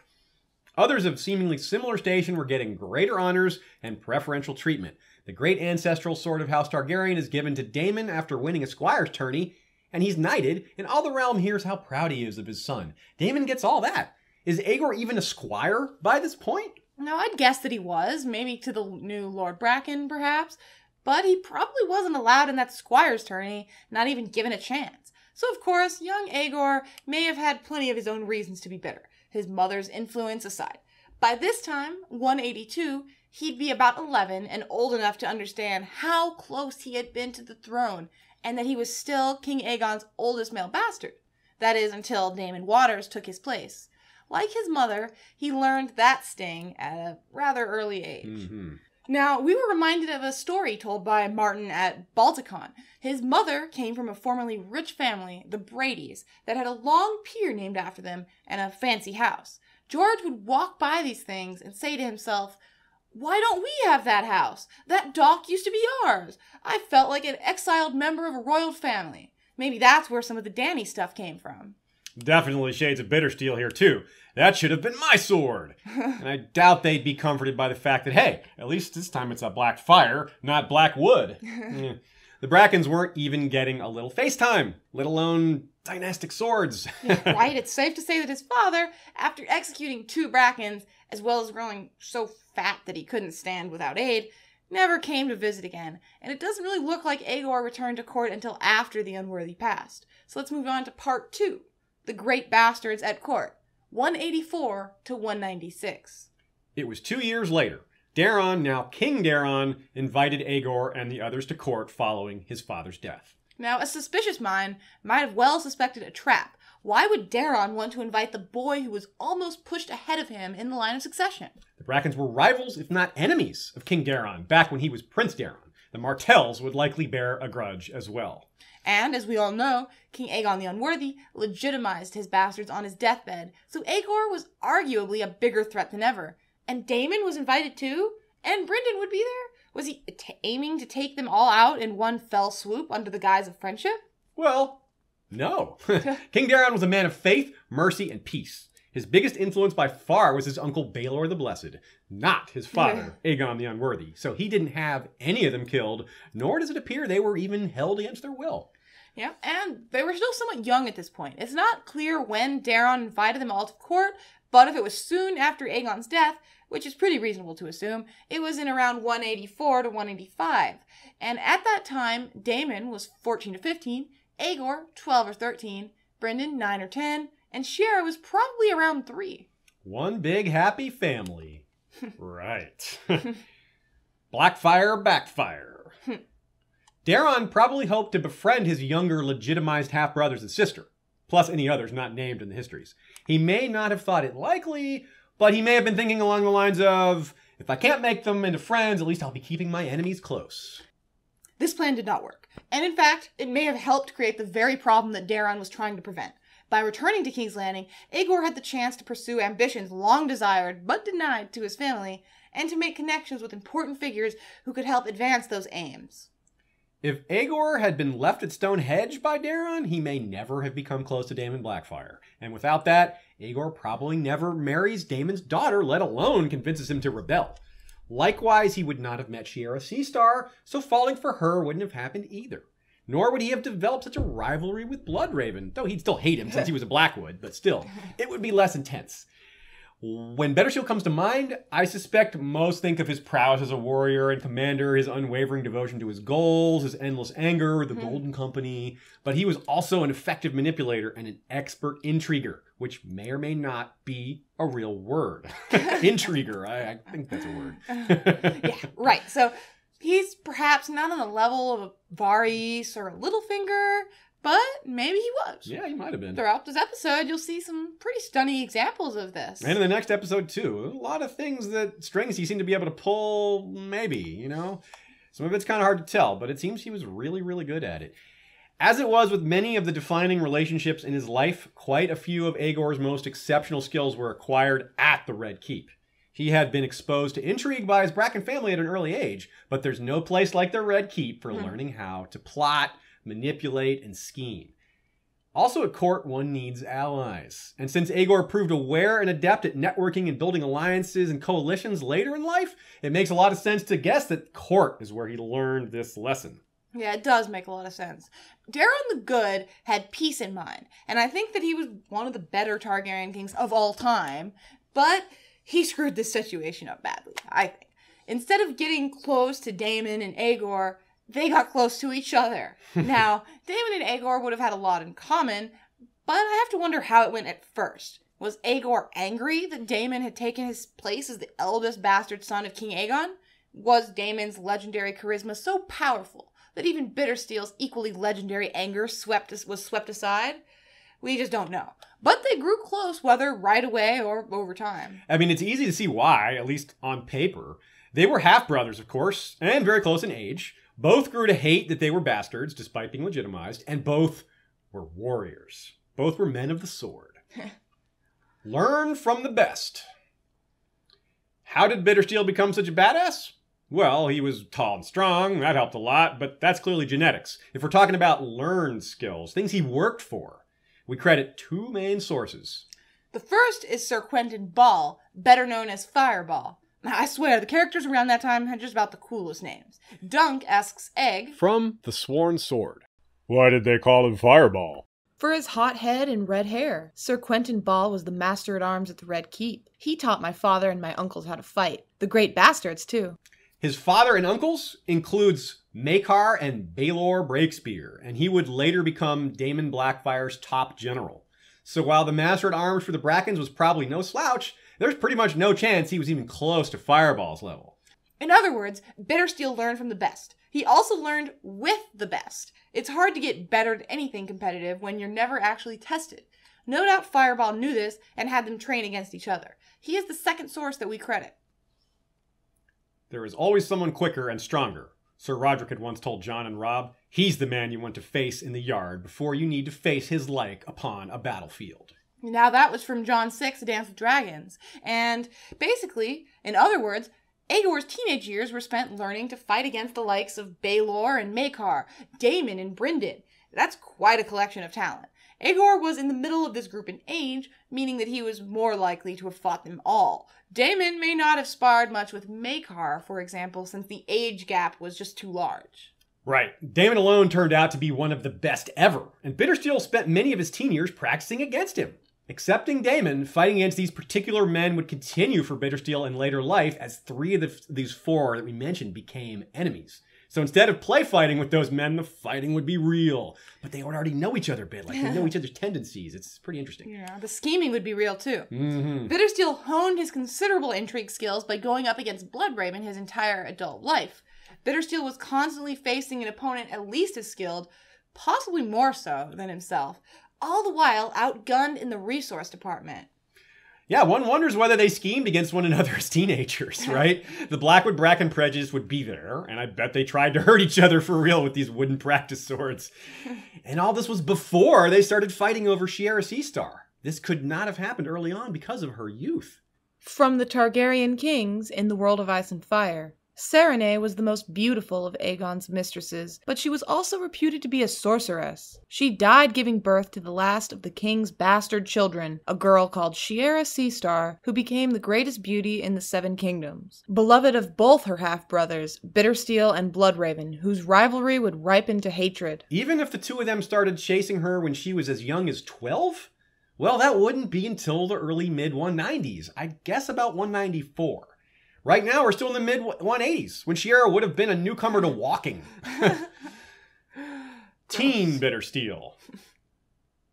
Others of seemingly similar station were getting greater honors and preferential treatment. The great ancestral sword of House Targaryen is given to Daemon after winning a squire's tourney, and he's knighted, and all the realm hears how proud he is of his son. Daemon gets all that. Is Aegor even a squire by this point? No, I'd guess that he was, maybe to the new Lord Bracken, perhaps but he probably wasn't allowed in that squire's tourney, not even given a chance. So, of course, young Aegor may have had plenty of his own reasons to be bitter, his mother's influence aside. By this time, 182, he'd be about 11 and old enough to understand how close he had been to the throne and that he was still King Aegon's oldest male bastard. That is, until Daemon Waters took his place. Like his mother, he learned that sting at a rather early age. Mm-hmm. Now, we were reminded of a story told by Martin at Balticon. His mother came from a formerly rich family, the Bradys, that had a long pier named after them and a fancy house. George would walk by these things and say to himself, why don't we have that house? That dock used to be ours. I felt like an exiled member of a royal family. Maybe that's where some of the Dany stuff came from. Definitely shades of Bittersteel here, too. That should have been my sword. and I doubt they'd be comforted by the fact that, hey, at least this time it's a Blackfyre, not Blackwood. The Brackens weren't even getting a little FaceTime, let alone dynastic swords. right? It's safe to say that his father, after executing two Brackens, as well as growing so fat that he couldn't stand without aid, never came to visit again. And it doesn't really look like Aegor returned to court until after the unworthy passed. So let's move on to part two The Great Bastards at Court, 184 to 196. It was two years later. Daeron, now King Daeron, invited Aegor and the others to court following his father's death. Now, a suspicious mind might have well suspected a trap. Why would Daeron want to invite the boy who was almost pushed ahead of him in the line of succession? The Brackens were rivals, if not enemies, of King Daeron back when he was Prince Daeron. The Martells would likely bear a grudge as well. And, as we all know, King Aegon the Unworthy legitimized his bastards on his deathbed, so Aegor was arguably a bigger threat than ever. And Daemon was invited too? And Brynden would be there? Was he t- aiming to take them all out in one fell swoop under the guise of friendship? Well, no. King Daeron was a man of faith, mercy, and peace. His biggest influence by far was his uncle Baelor the Blessed, not his father, Aegon the Unworthy. So he didn't have any of them killed, nor does it appear they were even held against their will. Yeah, and they were still somewhat young at this point. It's not clear when Daeron invited them all to court, but if it was soon after Aegon's death, which is pretty reasonable to assume, it was in around 184 to 185. And at that time, Daemon was 14 to 15, Aegor 12 or 13, Brynden 9 or 10, and Shiera was probably around 3. One big happy family. Right. Blackfyre backfire. Daeron probably hoped to befriend his younger legitimized half brothers and sister, plus any others not named in the histories. He may not have thought it likely, but he may have been thinking along the lines of if I can't make them into friends, at least I'll be keeping my enemies close. This plan did not work, and in fact, it may have helped create the very problem that Daeron was trying to prevent. By returning to King's Landing, Aegor had the chance to pursue ambitions long desired but denied to his family, and to make connections with important figures who could help advance those aims. If Aegor had been left at Stone Hedge by Daeron, he may never have become close to Daemon Blackfyre. And without that, Aegor probably never marries Daemon's daughter, let alone convinces him to rebel. Likewise, he would not have met Shiera Seastar, so falling for her wouldn't have happened either. Nor would he have developed such a rivalry with Bloodraven, though he'd still hate him since he was a Blackwood, but still, it would be less intense. When Bittersteel comes to mind, I suspect most think of his prowess as a warrior and commander, his unwavering devotion to his goals, his endless anger, the hmm. Golden Company, but he was also an effective manipulator and an expert intriguer, which may or may not be a real word. intriguer, I, I, think that's a word. yeah, right. So he's perhaps not on the level of a Varys or a Littlefinger, but maybe he was. Yeah, he might have been. Throughout this episode, you'll see some pretty stunning examples of this. And in the next episode, too. A lot of things that strings he seemed to be able to pull, maybe, you know? Some of it's kind of hard to tell, but it seems he was really, really good at it. As it was with many of the defining relationships in his life, quite a few of Aegor's most exceptional skills were acquired at the Red Keep. He had been exposed to intrigue by his Bracken family at an early age, but there's no place like the Red Keep for hmm. learning how to plot, manipulate, and scheme. Also at court, one needs allies. And since Aegor proved aware and adept at networking and building alliances and coalitions later in life, it makes a lot of sense to guess that court is where he learned this lesson. Yeah, it does make a lot of sense. Daeron the Good had peace in mind, and I think that he was one of the better Targaryen kings of all time, but he screwed this situation up badly, I think. Instead of getting close to Daemon and Aegor, they got close to each other. now, Daemon and Aegor would have had a lot in common, but I have to wonder how it went at first. Was Aegor angry that Daemon had taken his place as the eldest bastard son of King Aegon? Was Daemon's legendary charisma so powerful that even Bittersteel's equally legendary anger swept was swept aside? We just don't know. But they grew close, whether right away or over time. I mean, it's easy to see why, at least on paper. They were half brothers, of course, and very close in age. Both grew to hate that they were bastards, despite being legitimized, and both were warriors. Both were men of the sword. Learn from the best. How did Bittersteel become such a badass? Well, he was tall and strong, that helped a lot, but that's clearly genetics. If we're talking about learned skills, things he worked for, we credit two main sources. The first is Sir Quentin Ball, better known as Fireball. I swear, the characters around that time had just about the coolest names. Dunk asks Egg From The Sworn Sword. Why did they call him Fireball? For his hot head and red hair. Sir Quentin Ball was the master at arms at the Red Keep. He taught my father and my uncles how to fight. The great bastards, too. His father and uncles includes Maekar and Baelor Breakspear, and he would later become Daemon Blackfyre's top general. So while the master at arms for the Brackens was probably no slouch, there's pretty much no chance he was even close to Fireball's level. In other words, Bittersteel learned from the best. He also learned with the best. It's hard to get better at anything competitive when you're never actually tested. No doubt Fireball knew this and had them train against each other. He is the second source that we credit. There is always someone quicker and stronger. Sir Roderick had once told Jon and Robb, he's the man you want to face in the yard before you need to face his like upon a battlefield. Now that was from Jon 6, A Dance with Dragons. And basically, in other words, Aegor's teenage years were spent learning to fight against the likes of Baelor and Maekar, Daemon and Brynden. That's quite a collection of talent. Aegor was in the middle of this group in age, meaning that he was more likely to have fought them all. Daemon may not have sparred much with Maekar, for example, since the age gap was just too large. Right. Daemon alone turned out to be one of the best ever, and Bittersteel spent many of his teen years practicing against him. Accepting Daemon, fighting against these particular men would continue for Bittersteel in later life as three of the, these four that we mentioned became enemies. So instead of play fighting with those men, the fighting would be real. But they would already know each other a bit, like they know each other's tendencies. It's pretty interesting. Yeah, the scheming would be real too. Mm-hmm. Bittersteel honed his considerable intrigue skills by going up against Bloodraven his entire adult life. Bittersteel was constantly facing an opponent at least as skilled, possibly more so than himself, all the while outgunned in the resource department. Yeah, one wonders whether they schemed against one another as teenagers, right? the Blackwood Bracken prejudice would be there, and I bet they tried to hurt each other for real with these wooden practice swords. and all this was before they started fighting over Shiera Seastar. This could not have happened early on because of her youth. From the Targaryen kings in the world of ice and fire. Serenei was the most beautiful of Aegon's mistresses, but she was also reputed to be a sorceress. She died giving birth to the last of the king's bastard children, a girl called Shiera Seastar, who became the greatest beauty in the Seven Kingdoms. Beloved of both her half brothers, Bittersteel and Bloodraven, whose rivalry would ripen to hatred. Even if the two of them started chasing her when she was as young as 12? Well, that wouldn't be until the early mid 190s. I guess about 194. Right now, we're still in the mid 180s when Shiera would have been a newcomer to walking. Teen Bittersteel.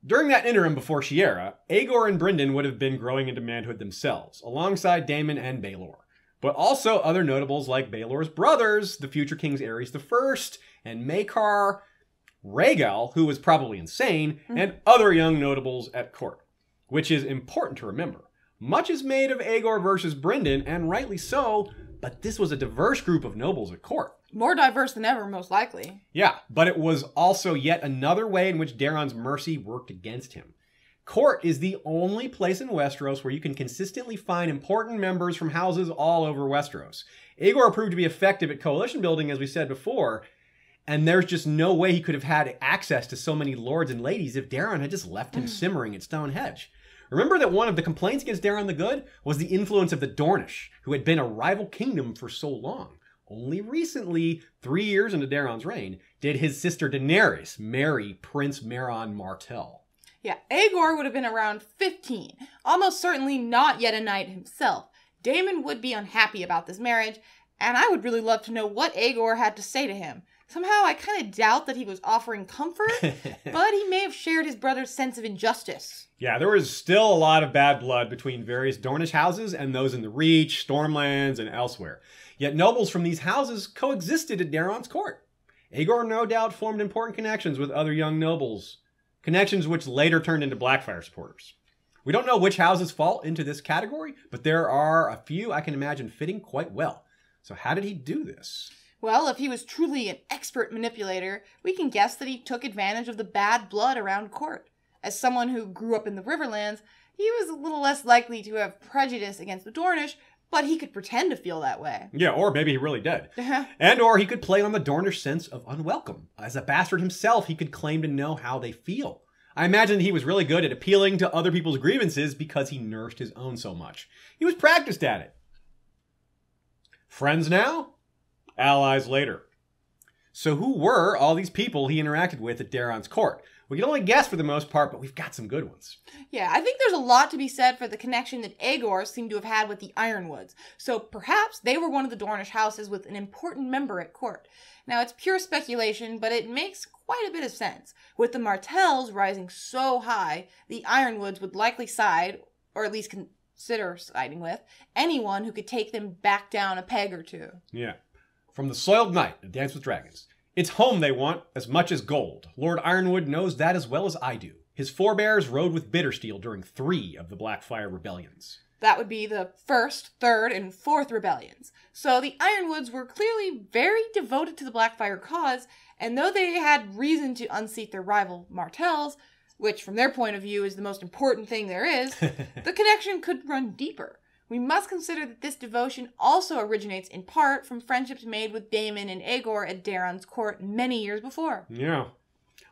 During that interim before Shiera, Aegor and Brynden would have been growing into manhood themselves, alongside Daemon and Baelor. But also other notables like Baelor's brothers, the future kings Aerys I and Maekar, Rhaegel, who was probably insane, mm-hmm. and other young notables at court. Which is important to remember. Much is made of Aegor versus Brynden, and rightly so, but this was a diverse group of nobles at court. More diverse than ever, most likely. Yeah, but it was also yet another way in which Daeron's mercy worked against him. Court is the only place in Westeros where you can consistently find important members from houses all over Westeros. Aegor proved to be effective at coalition building, as we said before, and there's just no way he could have had access to so many lords and ladies if Daeron had just left him mm. simmering at Stone Hedge. Remember that one of the complaints against Daeron the Good was the influence of the Dornish, who had been a rival kingdom for so long. Only recently, three years into Daeron's reign, did his sister Daenerys marry Prince Maron Martell. Yeah, Aegor would have been around 15, almost certainly not yet a knight himself. Daemon would be unhappy about this marriage, and I would really love to know what Aegor had to say to him. Somehow I kind of doubt that he was offering comfort, but he may have shared his brother's sense of injustice. Yeah, there was still a lot of bad blood between various Dornish houses and those in the Reach, Stormlands, and elsewhere. Yet nobles from these houses coexisted at Daeron's court. Aegor no doubt formed important connections with other young nobles, connections which later turned into Blackfyre supporters. We don't know which houses fall into this category, but there are a few I can imagine fitting quite well. So, how did he do this? Well, if he was truly an expert manipulator, we can guess that he took advantage of the bad blood around court. As someone who grew up in the Riverlands, he was a little less likely to have prejudice against the Dornish, but he could pretend to feel that way. Yeah, or maybe he really did. Uh-huh. and or he could play on the Dornish sense of unwelcome. As a bastard himself, he could claim to know how they feel. I imagine he was really good at appealing to other people's grievances because he nursed his own so much. He was practiced at it. Friends now, allies later. So, who were all these people he interacted with at Daeron's court? We can only guess for the most part, but we've got some good ones. Yeah, I think there's a lot to be said for the connection that Aegor seemed to have had with the Ironwoods. So perhaps they were one of the Dornish houses with an important member at court. Now, it's pure speculation, but it makes quite a bit of sense. With the Martells rising so high, the Ironwoods would likely side, or at least consider siding with, anyone who could take them back down a peg or two. Yeah. From the Soiled Knight Dance with Dragons. It's home they want as much as gold. Lord Ironwood knows that as well as I do. His forebears rode with Bittersteel during three of the Blackfyre rebellions. That would be the first, third, and fourth rebellions. So the Ironwoods were clearly very devoted to the Blackfyre cause, and though they had reason to unseat their rival Martells, which from their point of view is the most important thing there is, the connection could run deeper we must consider that this devotion also originates in part from friendships made with Daemon and Aegor at Daeron's court many years before. Yeah.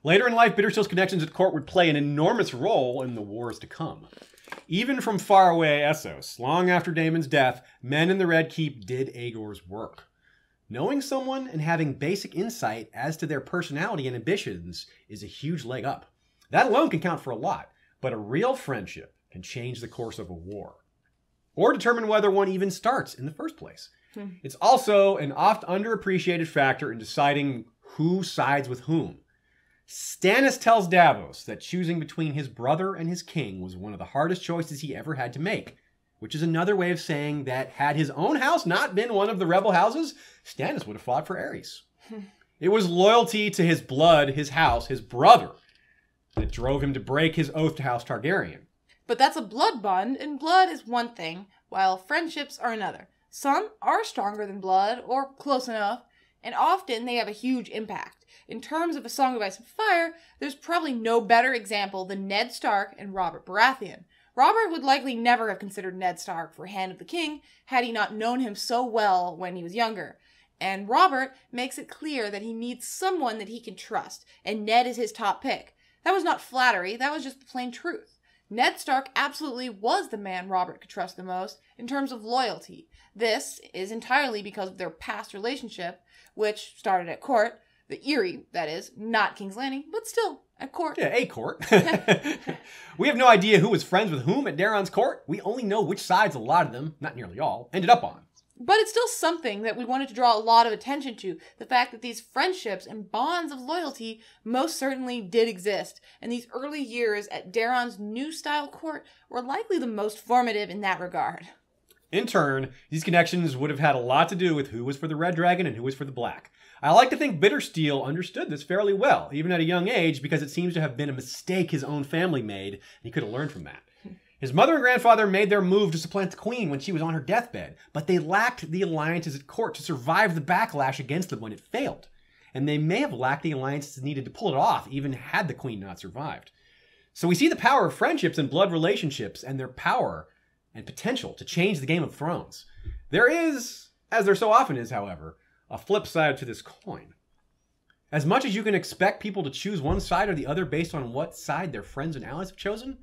Later in life, Bittersteel's connections at court would play an enormous role in the wars to come. Even from far away Essos, long after Daemon's death, men in the Red Keep did Aegor's work. Knowing someone and having basic insight as to their personality and ambitions is a huge leg up. That alone can count for a lot, but a real friendship can change the course of a war or determine whether one even starts in the first place. Hmm. It's also an oft underappreciated factor in deciding who sides with whom. Stannis tells Davos that choosing between his brother and his king was one of the hardest choices he ever had to make, which is another way of saying that had his own house not been one of the rebel houses, Stannis would have fought for. Hmm. it was loyalty to his blood, his house, his brother that drove him to break his oath to House Targaryen. But that's a blood bond, and blood is one thing, while friendships are another. Some are stronger than blood, or close enough, and often they have a huge impact. In terms of A Song of Ice and Fire, there's probably no better example than Ned Stark and Robert Baratheon. Robert would likely never have considered Ned Stark for Hand of the King had he not known him so well when he was younger. And Robert makes it clear that he needs someone that he can trust, and Ned is his top pick. That was not flattery, that was just the plain truth. Ned Stark absolutely was the man Robert could trust the most in terms of loyalty. This is entirely because of their past relationship, which started at court, the Eyrie, that is, not King's Landing, but still at court. Yeah, a court. we have no idea who was friends with whom at Daeron's court. We only know which sides a lot of them, not nearly all, ended up on. But it's still something that we wanted to draw a lot of attention to the fact that these friendships and bonds of loyalty most certainly did exist, and these early years at Daeron's new style court were likely the most formative in that regard. In turn, these connections would have had a lot to do with who was for the Red Dragon and who was for the Black. I like to think Bittersteel understood this fairly well, even at a young age, because it seems to have been a mistake his own family made, and he could have learned from that. His mother and grandfather made their move to supplant the queen when she was on her deathbed, but they lacked the alliances at court to survive the backlash against them when it failed. And they may have lacked the alliances needed to pull it off, even had the queen not survived. So we see the power of friendships and blood relationships and their power and potential to change the Game of Thrones. There is, as there so often is, however, a flip side to this coin. As much as you can expect people to choose one side or the other based on what side their friends and allies have chosen,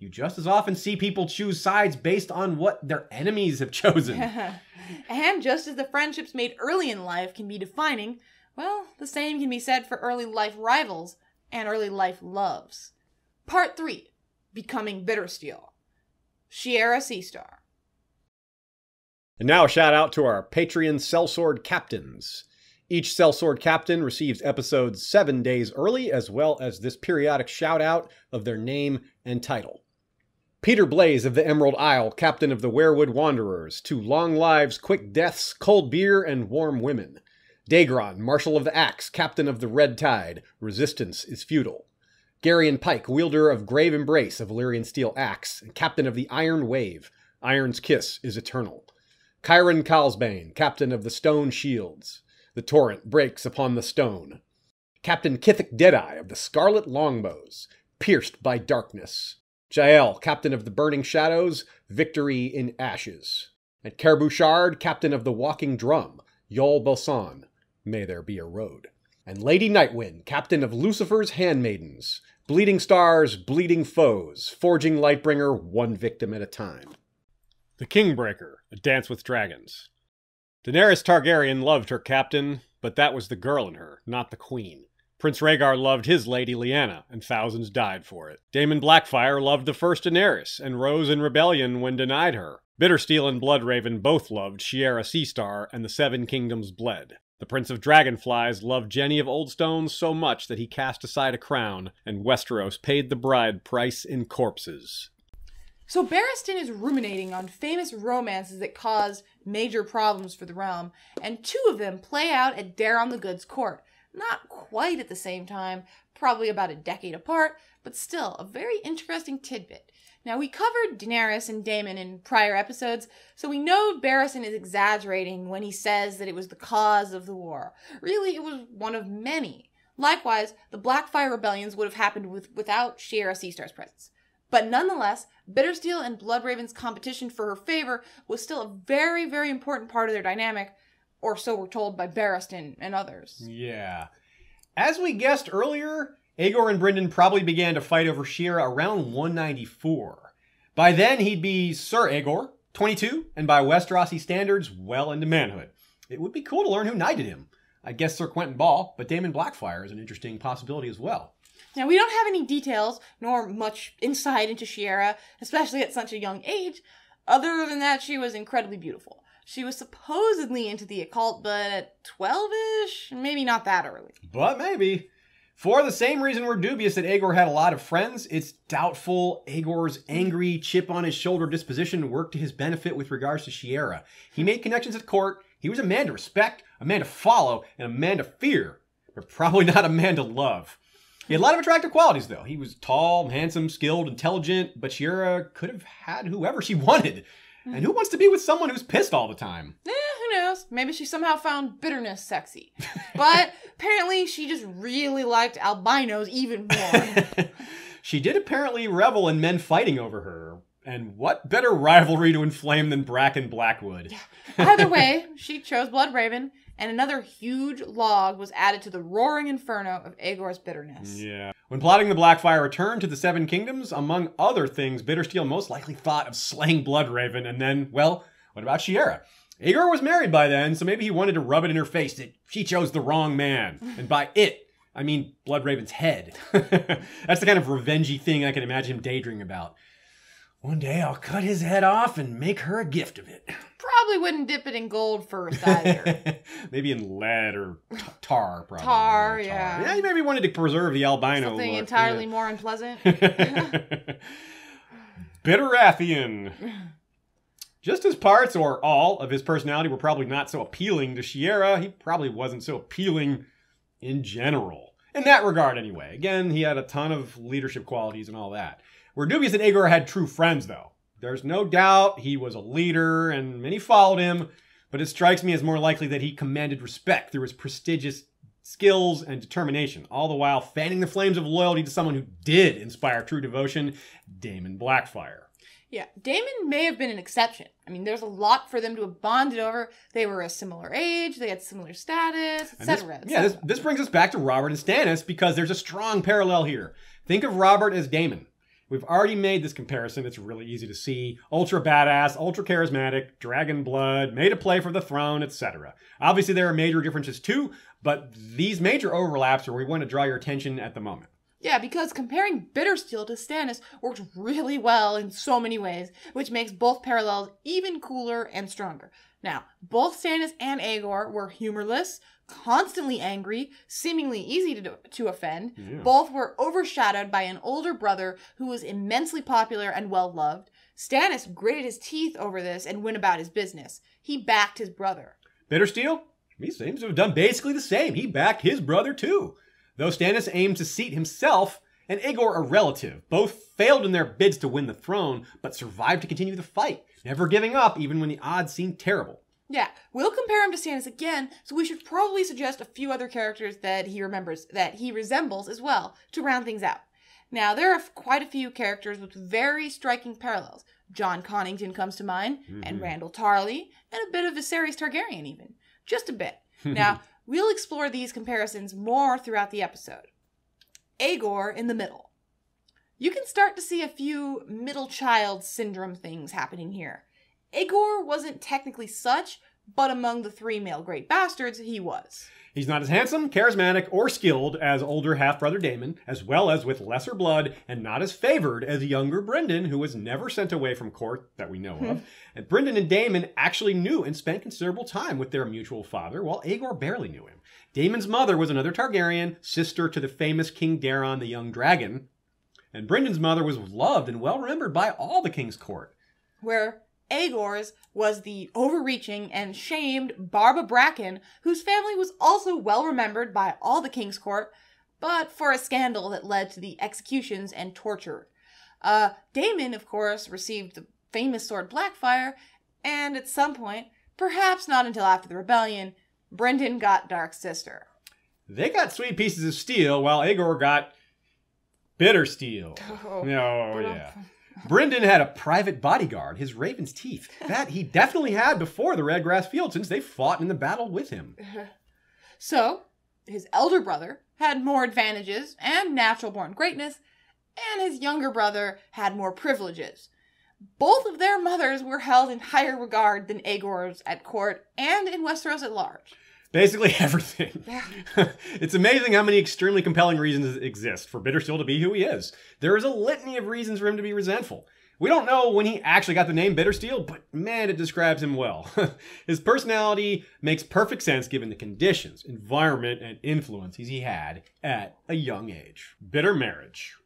you just as often see people choose sides based on what their enemies have chosen. and just as the friendships made early in life can be defining, well, the same can be said for early life rivals and early life loves. Part 3 Becoming Bittersteel. Shiera Seastar. And now a shout out to our Patreon Sellsword captains. Each Sellsword captain receives episodes seven days early, as well as this periodic shout out of their name and title. Peter Blaze of the Emerald Isle, captain of the Weirwood Wanderers, to long lives, quick deaths, cold beer, and warm women. Daegron, Marshal of the Axe, captain of the Red Tide, resistance is futile. Garion Pike, wielder of Grave Embrace of Valyrian Steel Axe, and captain of the Iron Wave, Iron's Kiss is eternal. Qyron Kalsbane, captain of the Stone Shields, the torrent breaks upon the stone. Captain Kithik Deadeye of the Scarlet Longbows, pierced by darkness. Jael, captain of the Burning Shadows, victory in ashes. And Kerbushard, captain of the Walking Drum, Yol Bosan, may there be a road. And Lady Nightwind, captain of Lucifer's Handmaidens, bleeding stars, bleeding foes, forging Lightbringer one victim at a time. The Kingbreaker, a dance with dragons. Daenerys Targaryen loved her captain, but that was the girl in her, not the queen. Prince Rhaegar loved his lady Lyanna, and thousands died for it. Daemon Blackfyre loved the first Daenerys, and rose in rebellion when denied her. Bittersteel and Bloodraven both loved Shiera Seastar, and the Seven Kingdoms bled. The Prince of Dragonflies loved Jenny of Oldstones so much that he cast aside a crown, and Westeros paid the bride price in corpses. So Barristan is ruminating on famous romances that caused major problems for the realm, and two of them play out at Daeron the Good's court. Not quite at the same time, probably about a decade apart, but still a very interesting tidbit. Now, we covered Daenerys and Daemon in prior episodes, so we know Barristan is exaggerating when he says that it was the cause of the war. Really, it was one of many. Likewise, the Blackfyre rebellions would have happened with, without Shiera Seastar's presence. But nonetheless, Bittersteel and Bloodraven's competition for her favor was still a very, very important part of their dynamic, or so we're told by Barristan and others. Yeah. As we guessed earlier, Aegor and Brynden probably began to fight over Shiera around 194. By then, he'd be Sir Aegor, 22, and by Westerosi standards, well into manhood. It would be cool to learn who knighted him. I guess Sir Quentin Ball, but Daemon Blackfyre is an interesting possibility as well. Now, we don't have any details nor much insight into Shiera, especially at such a young age. Other than that, she was incredibly beautiful. She was supposedly into the occult, but at 12 ish, maybe not that early. But maybe. For the same reason we're dubious that Aegor had a lot of friends, it's doubtful Aegor's angry, chip on his shoulder disposition worked to his benefit with regards to Shiera. He made connections at court. He was a man to respect, a man to follow, and a man to fear, but probably not a man to love. He had a lot of attractive qualities, though. He was tall, handsome, skilled, intelligent, but Shiera could have had whoever she wanted. And who wants to be with someone who's pissed all the time? Eh, who knows? Maybe she somehow found bitterness sexy. But apparently she just really liked albinos even more. she did apparently revel in men fighting over her. And what better rivalry to inflame than Bracken and Blackwood? Either way, she chose Bloodraven, and another huge log was added to the roaring inferno of Aegor's bitterness. Yeah. When plotting the Blackfyre return to the Seven Kingdoms, among other things, Bittersteel most likely thought of slaying Bloodraven, and then, well, what about Shiera? Aegor was married by then, so maybe he wanted to rub it in her face that she chose the wrong man. And by it, I mean Bloodraven's head. That's the kind of revengey thing I can imagine him daydreaming about. One day I'll cut his head off and make her a gift of it. Probably wouldn't dip it in gold first either. maybe in lead or t- tar, probably. Tar, yeah. Yeah, he maybe wanted to preserve the albino Something look, entirely yeah. more unpleasant. Bitterathian. Just as parts or all of his personality were probably not so appealing to Shiera, he probably wasn't so appealing in general. In that regard, anyway. Again, he had a ton of leadership qualities and all that. We're dubious that Aegor had true friends, though. There's no doubt he was a leader and many followed him, but it strikes me as more likely that he commanded respect through his prestigious skills and determination, all the while fanning the flames of loyalty to someone who did inspire true devotion, Daemon Blackfyre. Yeah, Daemon may have been an exception. I mean, there's a lot for them to have bonded over. They were a similar age, they had similar status, etc. yeah, this, this brings us back to Robert and Stannis because there's a strong parallel here. Think of Robert as Daemon. We've already made this comparison. It's really easy to see. Ultra badass, ultra charismatic, dragon blood, made a play for the throne, etc. Obviously, there are major differences too, but these major overlaps are where we want to draw your attention at the moment. Yeah, because comparing Bittersteel to Stannis works really well in so many ways, which makes both parallels even cooler and stronger. Now, both Stannis and Aegor were humorless, constantly angry, seemingly easy to, to offend. Yeah. Both were overshadowed by an older brother who was immensely popular and well loved. Stannis gritted his teeth over this and went about his business. He backed his brother. Bittersteel, he seems to have done basically the same. He backed his brother too. Though Stannis aimed to seat himself and Aegor a relative, both failed in their bids to win the throne, but survived to continue the fight, never giving up even when the odds seemed terrible. Yeah, we'll compare him to Stannis again, so we should probably suggest a few other characters that he remembers, that he resembles as well, to round things out. Now, there are quite a few characters with very striking parallels. Jon Connington comes to mind, and mm-hmm. Randyll Tarly, and a bit of Viserys Targaryen, even. Just a bit. Now, we'll explore these comparisons more throughout the episode. Aegor in the middle. You can start to see a few middle child syndrome things happening here. Aegor wasn't technically such, but among the three male great bastards, he was. He's not as handsome, charismatic, or skilled as older half brother Daemon, as well as with lesser blood, and not as favored as younger Brynden, who was never sent away from court that we know of. Hmm. And Brynden and Daemon actually knew and spent considerable time with their mutual father, while Aegor barely knew him. Daemon's mother was another Targaryen, sister to the famous King Daeron the Young Dragon. And Brynden's mother was loved and well remembered by all the king's court. Where Aegor's was the overreaching and shamed Barba Bracken, whose family was also well remembered by all the king's court, but for a scandal that led to the executions and torture. Uh, Daemon, of course, received the famous sword Blackfyre, and at some point, perhaps not until after the rebellion, Brynden got Dark Sister. They got sweet pieces of steel, while Aegor got bitter steel. Oh, Oh, yeah. Brynden had a private bodyguard, his raven's teeth. That he definitely had before the Redgrass Field, since they fought in the battle with him. So, his elder brother had more advantages and natural born greatness, and his younger brother had more privileges. Both of their mothers were held in higher regard than Aegor's at court and in Westeros at large. Basically everything. Yeah. it's amazing how many extremely compelling reasons exist for Bittersteel to be who he is. There is a litany of reasons for him to be resentful. We don't know when he actually got the name Bittersteel, but man, it describes him well. His personality makes perfect sense given the conditions, environment, and influences he had at a young age. Bitter marriage.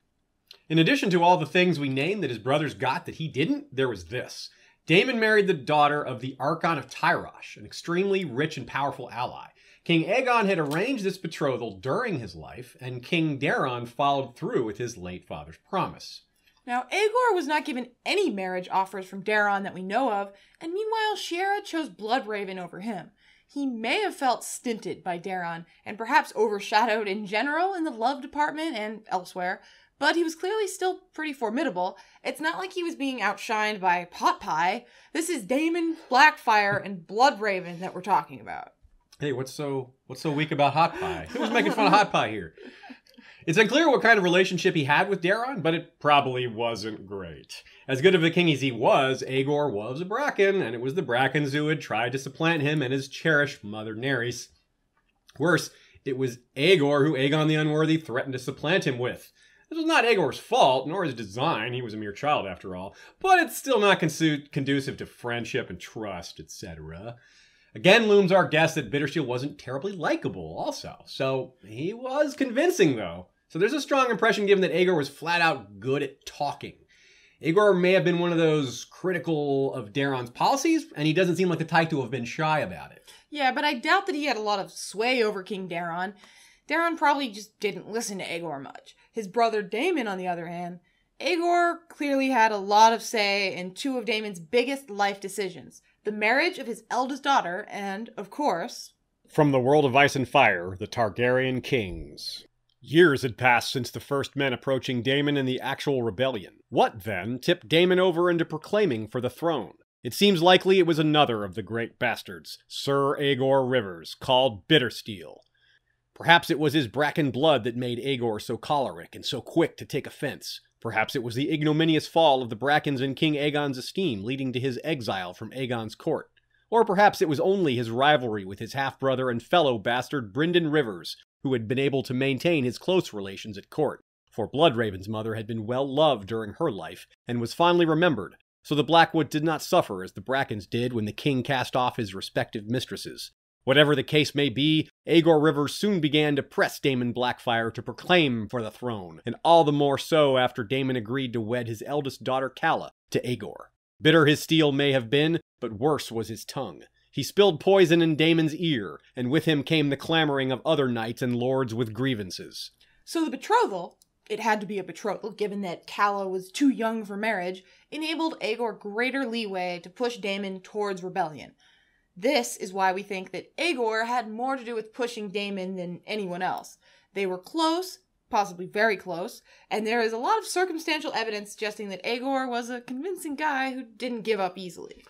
In addition to all the things we named that his brothers got that he didn't, there was this. Daemon married the daughter of the Archon of Tyrosh, an extremely rich and powerful ally. King Aegon had arranged this betrothal during his life, and King Daeron followed through with his late father's promise. Now, Aegor was not given any marriage offers from Daeron that we know of, and meanwhile, Shiera chose Bloodraven over him. He may have felt stinted by Daeron, and perhaps overshadowed in general in the love department and elsewhere, but he was clearly still pretty formidable. It's not like he was being outshined by Hot Pie. This is Daemon, Blackfyre, and Bloodraven that we're talking about. Hey, what's so what's so weak about Hot Pie? Who's making fun of Hot Pie here? It's unclear what kind of relationship he had with Daeron, but it probably wasn't great. As good of a king as he was, Aegor was a Bracken, and it was the Brackens who had tried to supplant him and his cherished mother Naerys. Worse, it was Aegor who Aegon the Unworthy threatened to supplant him with. This was not Aegor's fault, nor his design, he was a mere child after all, but it's still not conducive to friendship and trust, etc. Again looms our guess that Bittersteel wasn't terribly likable, also. So he was convincing, though. So there's a strong impression given that Aegor was flat out good at talking. Aegor may have been one of those critical of Daeron's policies, and he doesn't seem like the type to have been shy about it. Yeah, but I doubt that he had a lot of sway over King Daeron. Daeron probably just didn't listen to Aegor much. His brother Daemon, on the other hand, Aegor clearly had a lot of say in two of Daemon's biggest life decisions the marriage of his eldest daughter, and, of course, From the world of ice and fire, the Targaryen kings. Years had passed since the first men approaching Daemon in the actual rebellion. What, then, tipped Daemon over into proclaiming for the throne? It seems likely it was another of the great bastards, Sir Aegor Rivers, called Bittersteel. Perhaps it was his Bracken blood that made Aegor so choleric and so quick to take offense. Perhaps it was the ignominious fall of the Brackens in King Aegon's esteem, leading to his exile from Aegon's court. Or perhaps it was only his rivalry with his half brother and fellow bastard Brynden Rivers, who had been able to maintain his close relations at court, for Bloodraven's mother had been well loved during her life and was fondly remembered, so the Blackwood did not suffer as the Brackens did when the king cast off his respective mistresses. Whatever the case may be, Aegor Rivers soon began to press Daemon Blackfyre to proclaim for the throne, and all the more so after Daemon agreed to wed his eldest daughter Calla to Aegor. Bitter his steel may have been, but worse was his tongue. He spilled poison in Daemon's ear, and with him came the clamoring of other knights and lords with grievances. So the betrothal, it had to be a betrothal given that Calla was too young for marriage, enabled Aegor greater leeway to push Daemon towards rebellion. This is why we think that Aegor had more to do with pushing Daemon than anyone else. They were close, possibly very close, and there is a lot of circumstantial evidence suggesting that Aegor was a convincing guy who didn't give up easily.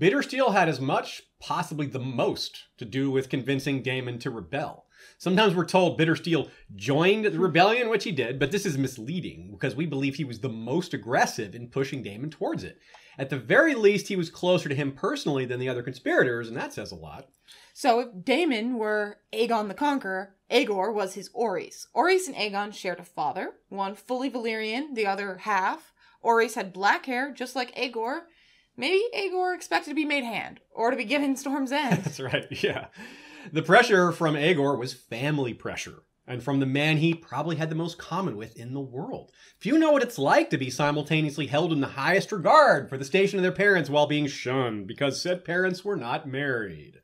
Bittersteel had as much, possibly the most, to do with convincing Daemon to rebel. Sometimes we're told Bittersteel joined the rebellion, which he did, but this is misleading because we believe he was the most aggressive in pushing Daemon towards it. At the very least, he was closer to him personally than the other conspirators, and that says a lot. So if Daemon were Aegon the Conqueror, Aegor was his Orys. Orys and Aegon shared a father, one fully Valyrian, the other half. Orys had black hair, just like Aegor. Maybe Aegor expected to be made hand, or to be given Storm's End. That's right, yeah. The pressure from Aegor was family pressure, and from the man he probably had the most common with in the world. Few know what it's like to be simultaneously held in the highest regard for the station of their parents while being shunned because said parents were not married.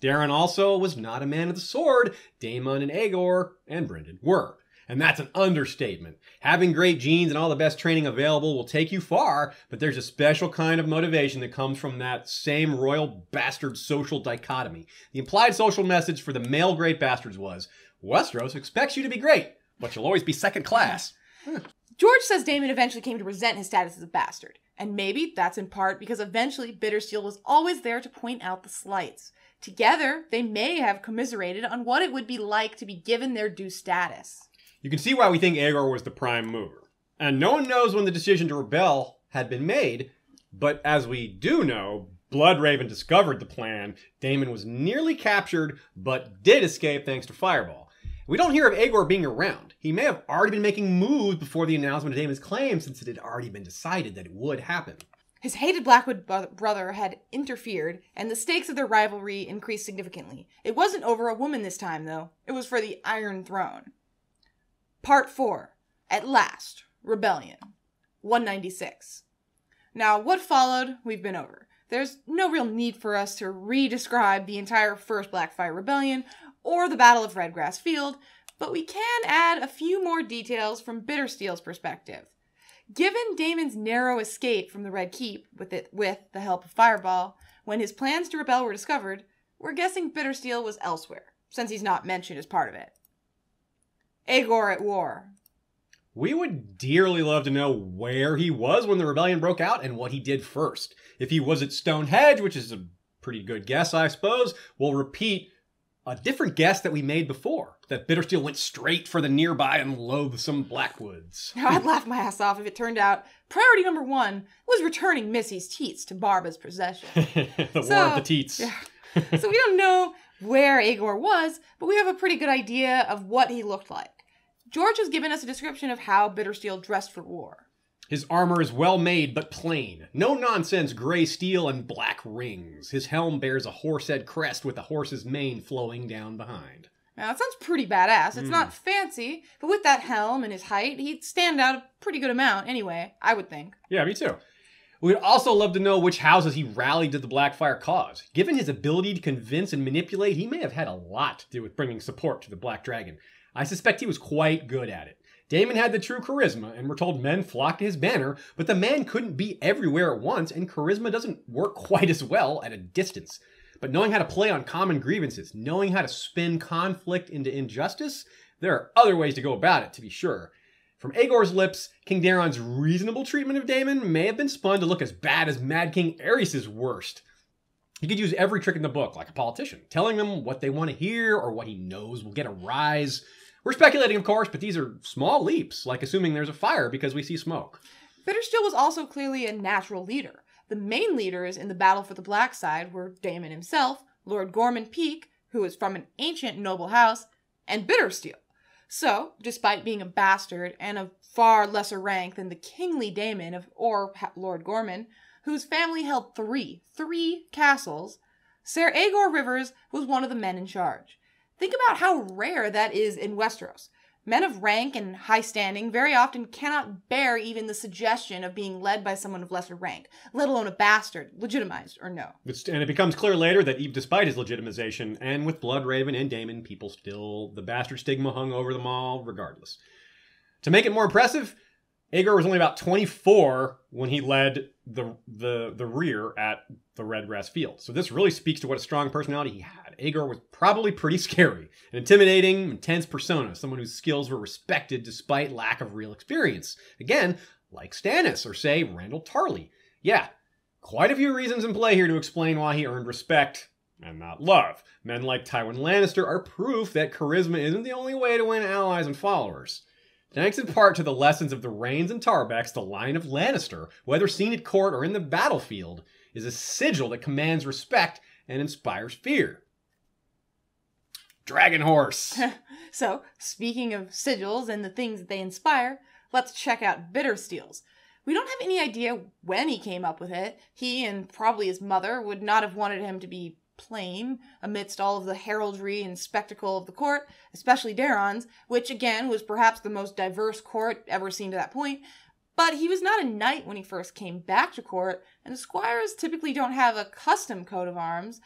Daeron also was not a man of the sword. Daemon and Aegor and Brynden were. And that's an understatement. Having great genes and all the best training available will take you far, but there's a special kind of motivation that comes from that same royal bastard social dichotomy. The implied social message for the male great bastards was Westeros expects you to be great, but you'll always be second class. George says Daemon eventually came to resent his status as a bastard. And maybe that's in part because eventually Bittersteel was always there to point out the slights. Together, they may have commiserated on what it would be like to be given their due status. You can see why we think Aegor was the prime mover. And no one knows when the decision to rebel had been made, but as we do know, Bloodraven discovered the plan. Daemon was nearly captured, but did escape thanks to Fireball. We don't hear of Aegor being around. He may have already been making moves before the announcement of Daemon's claim, since it had already been decided that it would happen. His hated Blackwood bro- brother had interfered, and the stakes of their rivalry increased significantly. It wasn't over a woman this time, though. It was for the Iron Throne. Part 4 At Last Rebellion 196. Now, what followed, we've been over. There's no real need for us to re describe the entire First Blackfyre Rebellion or the Battle of Redgrass Field, but we can add a few more details from Bittersteel's perspective. Given Daemon's narrow escape from the Red Keep with it with the help of Fireball, when his plans to rebel were discovered, we're guessing Bittersteel was elsewhere, since he's not mentioned as part of it. Aegor at war. We would dearly love to know where he was when the rebellion broke out and what he did first. If he was at Stone Hedge, which is a pretty good guess, I suppose, we'll repeat a different guess that we made before that Bittersteel went straight for the nearby and loathsome Blackwoods. Now, I'd laugh my ass off if it turned out priority number one was returning Missy's teats to Barba's possession. the So- War of the Teats. Yeah. so we don't know where Aegor was, but we have a pretty good idea of what he looked like. George has given us a description of how Bittersteel dressed for war. His armor is well made but plain. No nonsense gray steel and black rings. His helm bears a horse-head crest with a horse's mane flowing down behind. Now, that sounds pretty badass. It's Hmm. not fancy, but with that helm and his height, he'd stand out a pretty good amount anyway, I would think. Yeah, me too. We'd also love to know which houses he rallied to the Blackfyre cause. Given his ability to convince and manipulate, he may have had a lot to do with bringing support to the Black Dragon. I suspect he was quite good at it. Daemon had the true charisma, and we're told men flocked to his banner, but the man couldn't be everywhere at once, and charisma doesn't work quite as well at a distance. But knowing how to play on common grievances, knowing how to spin conflict into injustice, there are other ways to go about it, to be sure. From Aegor's lips, King Daeron's reasonable treatment of Daemon may have been spun to look as bad as Mad King Aerys' worst. He could use every trick in the book, like a politician, telling them what they want to hear or what he knows will get a rise. We're speculating, of course, but these are small leaps, like assuming there's a fire because we see smoke. Bittersteel was also clearly a natural leader. The main leaders in the battle for the Black Side were Daemon himself, Lord Gorman Peake, who was from an ancient noble house, and Bittersteel. So, despite being a bastard and of far lesser rank than the kingly Daemon of or Lord Gorman, whose family held three, three castles, Sir Aegor Rivers was one of the men in charge. Think about how rare that is in Westeros. Men of rank and high standing very often cannot bear even the suggestion of being led by someone of lesser rank, let alone a bastard, legitimized or no. It's, and it becomes clear later that even despite his legitimization, and with Bloodraven and Daemon, people still, the bastard stigma hung over them all regardless. To make it more impressive, Aegor was only about 24 when he led the, the, the rear at the Red Grass Field. So this really speaks to what a strong personality he had. Aegor was probably pretty scary, an intimidating, intense persona, someone whose skills were respected despite lack of real experience. Again, like Stannis or say Randyll Tarly. Yeah, Quite a few reasons in play here to explain why he earned respect and not love. Men like Tywin Lannister are proof that charisma isn't the only way to win allies and followers. Thanks in part to the lessons of the Reynes and Tarbecks, the line of Lannister, whether seen at court or in the battlefield, is a sigil that commands respect and inspires fear. Dragon Horse. so, speaking of sigils and the things that they inspire, let's check out Bittersteels. We don't have any idea when he came up with it. He and probably his mother would not have wanted him to be plain amidst all of the heraldry and spectacle of the court, especially Daeron's, which again was perhaps the most diverse court ever seen to that point. But he was not a knight when he first came back to court, and squires typically don't have a custom coat of arms,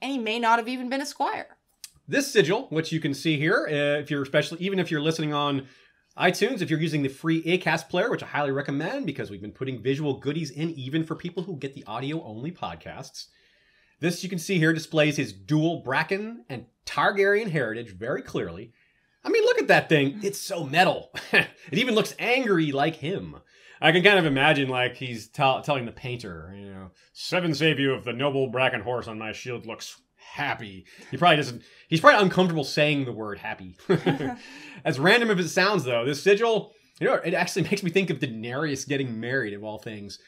and he may not have even been a squire. This sigil, which you can see here, uh, if you're especially even if you're listening on iTunes, if you're using the free Acast player, which I highly recommend because we've been putting visual goodies in even for people who get the audio only podcasts. This you can see here displays his dual Bracken and Targaryen heritage very clearly. I mean, look at that thing. It's so metal. it even looks angry like him. I can kind of imagine like he's telling the painter, you know, seven save you if the noble Bracken horse on my shield looks happy. He probably doesn't. He's probably uncomfortable saying the word happy. as random as it sounds, though, this sigil, you know, it actually makes me think of Daenerys getting married of all things.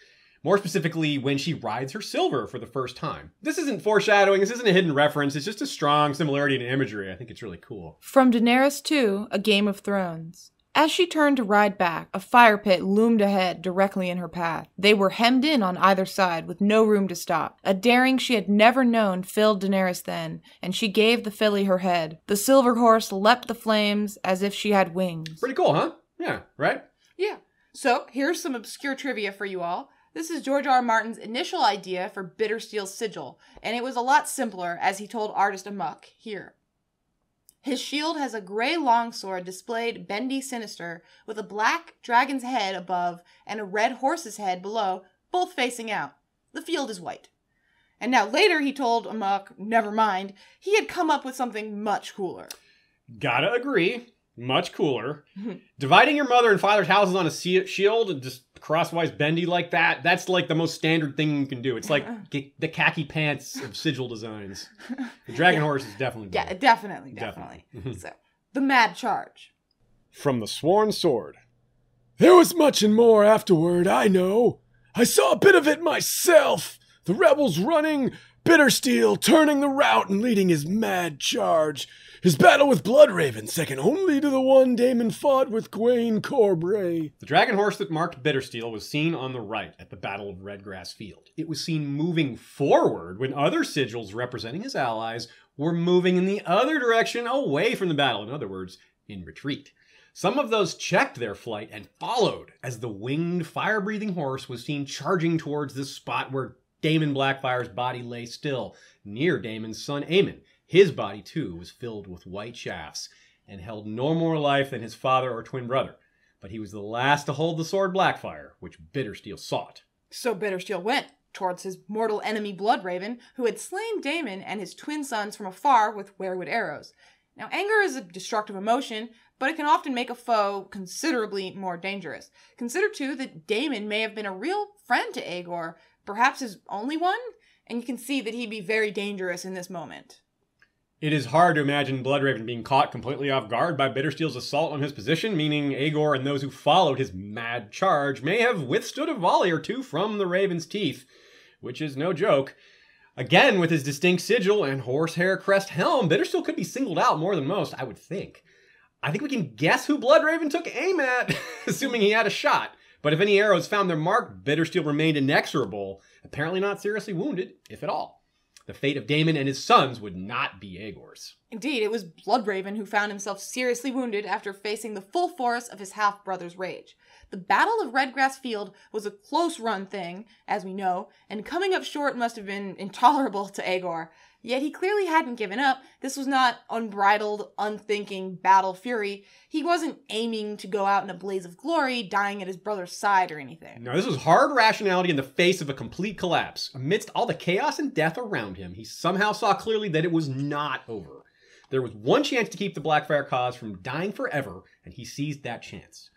More specifically, when she rides her silver for the first time. This isn't foreshadowing, this isn't a hidden reference, it's just a strong similarity in imagery. I think it's really cool. From Daenerys 2, A Game of Thrones. As she turned to ride back, a fire pit loomed ahead directly in her path. They were hemmed in on either side, with no room to stop. A daring she had never known filled Daenerys then, and she gave the filly her head. The silver horse leapt the flames as if she had wings. Pretty cool, huh? Yeah, right? Yeah. So, here's some obscure trivia for you all. This is George R. R. Martin's initial idea for Bittersteel's sigil, and it was a lot simpler, as he told artist Amok here. His shield has a gray longsword displayed bendy sinister, with a black dragon's head above and a red horse's head below, both facing out. The field is white. And now later he told Amok, never mind, he had come up with something much cooler. Gotta agree. Much cooler. Dividing your mother and father's houses on a shield and just crosswise bendy like that, that's like the most standard thing you can do. It's like the khaki pants of sigil designs. The dragon yeah. horse is definitely better. Yeah, definitely, definitely. definitely. Mm-hmm. so, the mad charge. From the sworn sword. There was much and more afterward, I know. I saw a bit of it myself. The rebels running, Bittersteel turning the rout and leading his mad charge. His battle with Bloodraven, second only to the one Daemon fought with Gwayne Corbray. The dragon horse that marked Bittersteel was seen on the right at the Battle of Redgrass Field. It was seen moving forward when other sigils representing his allies were moving in the other direction away from the battle. In other words, in retreat. Some of those checked their flight and followed as the winged, fire breathing horse was seen charging towards the spot where Daemon Blackfyre's body lay still, near Daemon's son Aemon. His body, too, was filled with white shafts and held no more life than his father or twin brother. But he was the last to hold the sword Blackfire, which Bittersteel sought. So Bittersteel went towards his mortal enemy Bloodraven, who had slain Daemon and his twin sons from afar with weirwood arrows. Now, anger is a destructive emotion, but it can often make a foe considerably more dangerous. Consider, too, that Daemon may have been a real friend to Aegor, perhaps his only one, and you can see that he'd be very dangerous in this moment. It is hard to imagine Bloodraven being caught completely off guard by Bittersteel's assault on his position, meaning Aegor and those who followed his mad charge may have withstood a volley or two from the Raven's teeth, which is no joke. Again, with his distinct sigil and horsehair crest helm, Bittersteel could be singled out more than most, I would think. I think we can guess who Bloodraven took aim at, assuming he had a shot. But if any arrows found their mark, Bittersteel remained inexorable, apparently not seriously wounded, if at all. The fate of Daemon and his sons would not be Aegor's. Indeed, it was Bloodraven who found himself seriously wounded after facing the full force of his half brother's rage. The Battle of Redgrass Field was a close run thing, as we know, and coming up short must have been intolerable to Aegor. Yet he clearly hadn't given up. This was not unbridled, unthinking battle fury. He wasn't aiming to go out in a blaze of glory, dying at his brother's side or anything. No, this was hard rationality in the face of a complete collapse. Amidst all the chaos and death around him, he somehow saw clearly that it was not over. There was one chance to keep the Blackfyre cause from dying forever, and he seized that chance.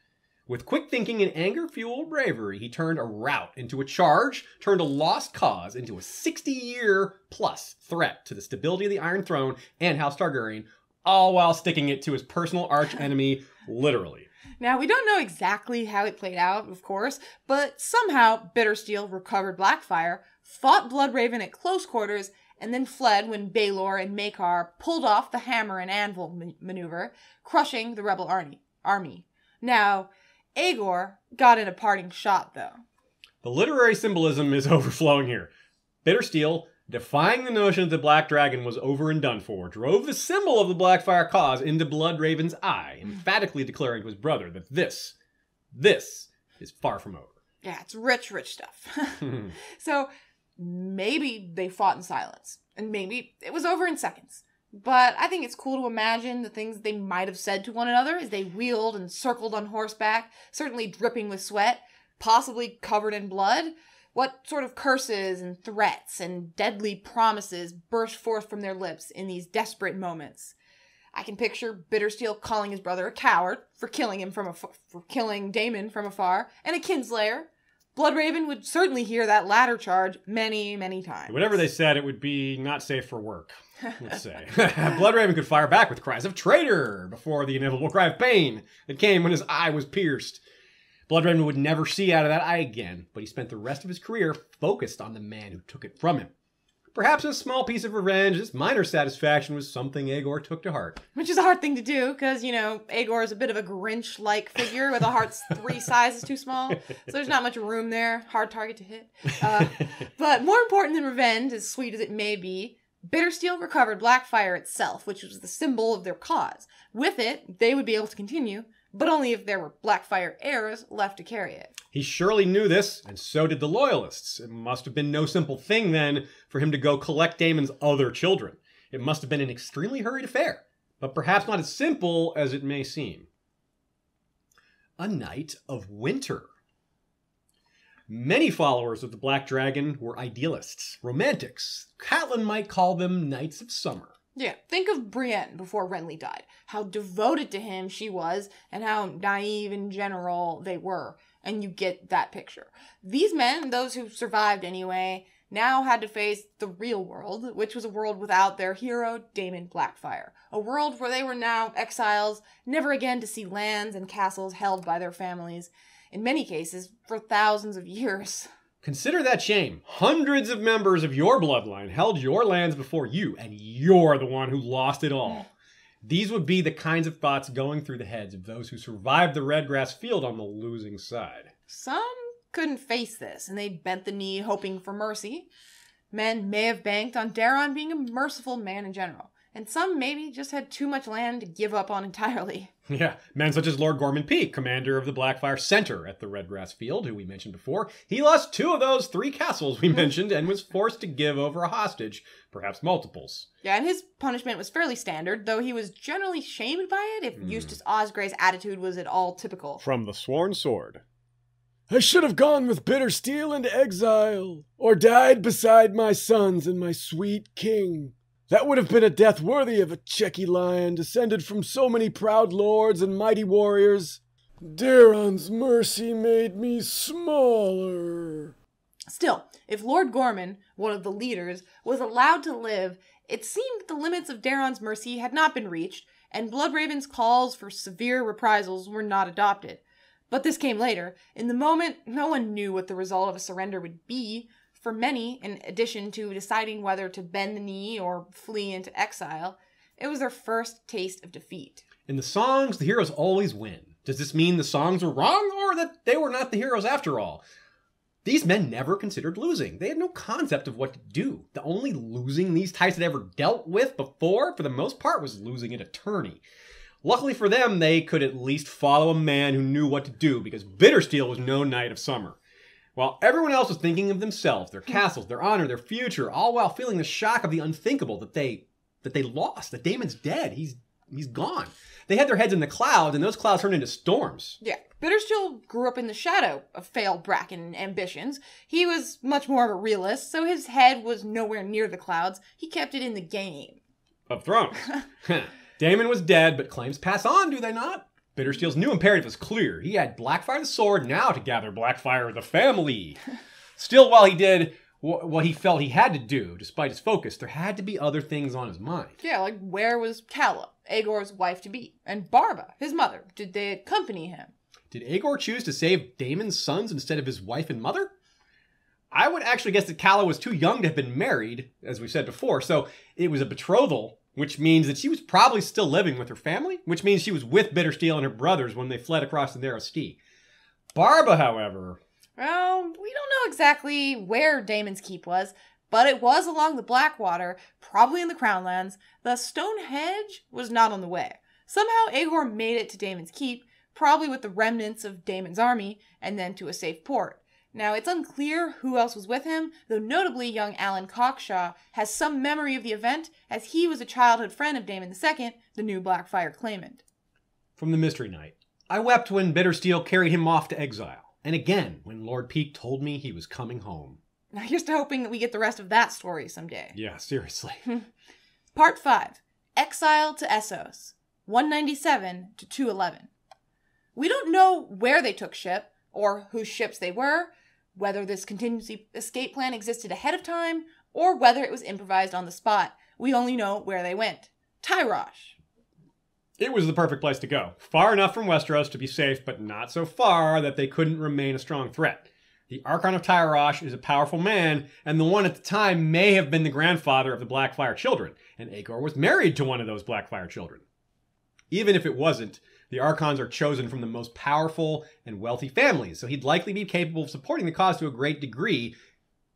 With quick thinking and anger fueled bravery, he turned a rout into a charge, turned a lost cause into a 60 year plus threat to the stability of the Iron Throne and House Targaryen, all while sticking it to his personal arch enemy, literally. Now, we don't know exactly how it played out, of course, but somehow Bittersteel recovered Blackfyre, fought Bloodraven at close quarters, and then fled when Baelor and Maekar pulled off the hammer and anvil ma- maneuver, crushing the rebel army. army. Now, Aegor got in a parting shot, though. The literary symbolism is overflowing here. Bittersteel, defying the notion that the Black Dragon was over and done for, drove the symbol of the Blackfyre cause into Bloodraven's eye, emphatically declaring to his brother that this, this is far from over. Yeah, it's rich, rich stuff. so maybe they fought in silence, and maybe it was over in seconds. But I think it's cool to imagine the things they might have said to one another as they wheeled and circled on horseback, certainly dripping with sweat, possibly covered in blood. What sort of curses and threats and deadly promises burst forth from their lips in these desperate moments? I can picture Bittersteel calling his brother a coward for killing him from af- for killing Daemon from afar, and a kinslayer. Bloodraven would certainly hear that latter charge many, many times. Whatever they said, it would be not safe for work, let's say. Bloodraven could fire back with cries of traitor before the inevitable cry of pain that came when his eye was pierced. Bloodraven would never see out of that eye again, but he spent the rest of his career focused on the man who took it from him. Perhaps a small piece of revenge, this minor satisfaction was something Aegor took to heart. Which is a hard thing to do because, you know, Aegor is a bit of a Grinch like figure with a heart three sizes too small. So there's not much room there. Hard target to hit. Uh, but more important than revenge, as sweet as it may be, Bittersteel recovered Blackfyre itself, which was the symbol of their cause. With it, they would be able to continue, but only if there were Blackfyre heirs left to carry it. He surely knew this, and so did the Loyalists. It must have been no simple thing then for him to go collect Daemon's other children. It must have been an extremely hurried affair, but perhaps not as simple as it may seem. A Night of Winter. Many followers of the Black Dragon were idealists, romantics. Catelyn might call them Knights of Summer. Yeah, think of Brienne before Renly died. How devoted to him she was, and how naive in general they were. And you get that picture. These men, those who survived anyway, now had to face the real world, which was a world without their hero, Daemon Blackfyre. A world where they were now exiles, never again to see lands and castles held by their families, in many cases, for thousands of years. Consider that shame. Hundreds of members of your bloodline held your lands before you, and you're the one who lost it all. These would be the kinds of thoughts going through the heads of those who survived the Redgrass field on the losing side. Some couldn't face this, and they bent the knee hoping for mercy. Men may have banked on Daeron being a merciful man in general, and some maybe just had too much land to give up on entirely. Yeah, men such as Lord Gorman Peake, commander of the Blackfyre Center at the Redgrass Field, who we mentioned before. He lost two of those three castles we mentioned and was forced to give over a hostage, perhaps multiples. Yeah, and his punishment was fairly standard, though he was generally shamed by it if hmm. Eustace Osgrey's attitude was at all typical. From the Sworn Sword. I should have gone with Bittersteel into exile, or died beside my sons and my sweet king. That would have been a death worthy of a Checky lion descended from so many proud lords and mighty warriors. Daeron's mercy made me smaller. Still, if Lord Gorman, one of the leaders, was allowed to live, it seemed the limits of Daeron's mercy had not been reached, and Bloodraven's calls for severe reprisals were not adopted. But this came later. In the moment, no one knew what the result of a surrender would be. For many, in addition to deciding whether to bend the knee or flee into exile, it was their first taste of defeat. In the songs, the heroes always win. Does this mean the songs were wrong or that they were not the heroes after all? These men never considered losing. They had no concept of what to do. The only losing these types had ever dealt with before, for the most part, was losing an attorney. Luckily for them, they could at least follow a man who knew what to do because Bittersteel was no knight of summer. While everyone else was thinking of themselves, their castles, their honor, their future, all while feeling the shock of the unthinkable that they that they lost. That Daemon's dead. He's he's gone. They had their heads in the clouds, and those clouds turned into storms. Yeah, Bittersteel grew up in the shadow of failed Bracken ambitions. He was much more of a realist, so his head was nowhere near the clouds. He kept it in the game. Of Thrones. Daemon was dead, but claims pass on, do they not? Bittersteel's new imperative was clear. He had Blackfyre the sword now to gather Blackfyre the family. Still, while he did wh- what he felt he had to do, despite his focus, there had to be other things on his mind. Yeah, like where was Calla, Aegor's wife to be, and Barba, his mother? Did they accompany him? Did Aegor choose to save Daemon's sons instead of his wife and mother? I would actually guess that Calla was too young to have been married, as we said before, so it was a betrothal, which means that she was probably still living with her family, which means she was with Bittersteel and her brothers when they fled across the Narrow Sea. Barba, however, Well, we don't know exactly where Daemon's Keep was, but it was along the Blackwater, probably in the Crownlands. The Stone Hedge was not on the way. Somehow Aegor made it to Daemon's Keep, probably with the remnants of Daemon's army, and then to a safe port. Now, it's unclear who else was with him, though notably young Alyn Cockshaw has some memory of the event, as he was a childhood friend of Daemon II, the new Blackfyre claimant. from the Mystery Knight. I wept when Bittersteel carried him off to exile, and again when Lord Peake told me he was coming home. Now, here's to hoping that we get the rest of that story someday. Yeah, seriously. Part 5 Exile to Essos, 197 to 211. We don't know where they took ship, or whose ships they were, whether this contingency escape plan existed ahead of time, or whether it was improvised on the spot. We only know where they went. Tyrosh. It was the perfect place to go. Far enough from Westeros to be safe, but not so far that they couldn't remain a strong threat. The Archon of Tyrosh is a powerful man, and the one at the time may have been the grandfather of the Blackfyre children, and Aegor was married to one of those Blackfyre children. Even if it wasn't, the Archons are chosen from the most powerful and wealthy families, so he'd likely be capable of supporting the cause to a great degree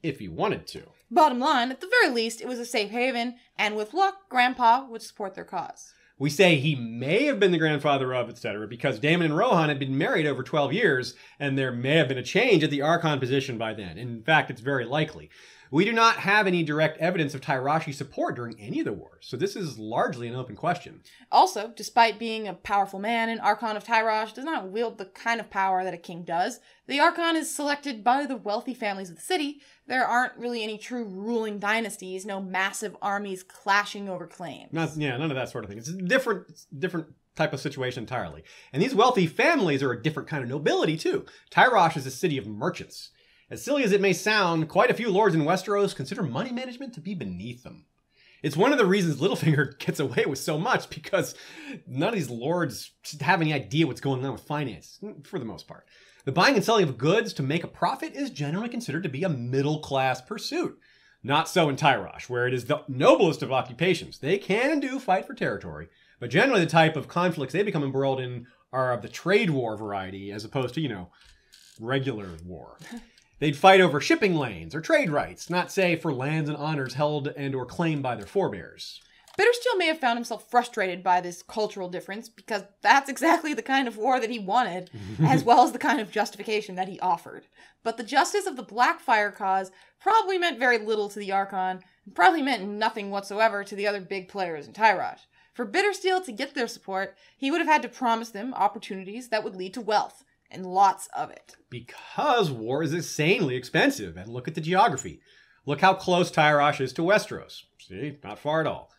if he wanted to. Bottom line, at the very least, it was a safe haven, and with luck, Grandpa would support their cause. We say he may have been the grandfather of, etc., because Daemon and Rohanne had been married over 12 years, and there may have been a change at the Archon position by then. In fact, it's very likely. We do not have any direct evidence of Tyroshi support during any of the wars, so this is largely an open question. Also, despite being a powerful man, an Archon of Tyrosh does not wield the kind of power that a king does. The Archon is selected by the wealthy families of the city. There aren't really any true ruling dynasties, no massive armies clashing over claims. Not, yeah, none of that sort of thing. It's a different, it's different type of situation entirely. And these wealthy families are a different kind of nobility, too. Tyrosh is a city of merchants. As silly as it may sound, quite a few lords in Westeros consider money management to be beneath them. It's one of the reasons Littlefinger gets away with so much because none of these lords have any idea what's going on with finance, for the most part. The buying and selling of goods to make a profit is generally considered to be a middle class pursuit. Not so in Tyrosh, where it is the noblest of occupations. They can and do fight for territory, but generally the type of conflicts they become embroiled in are of the trade war variety as opposed to, you know, regular war. They'd fight over shipping lanes or trade rights, not say for lands and honors held and or claimed by their forebears. Bittersteel may have found himself frustrated by this cultural difference because that's exactly the kind of war that he wanted, as well as the kind of justification that he offered. But the justice of the Blackfyre cause probably meant very little to the Archon, and probably meant nothing whatsoever to the other big players in Tyrosh. For Bittersteel to get their support, he would have had to promise them opportunities that would lead to wealth, and lots of it. Because war is insanely expensive, and look at the geography. Look how close Tyrosh is to Westeros. See, not far at all.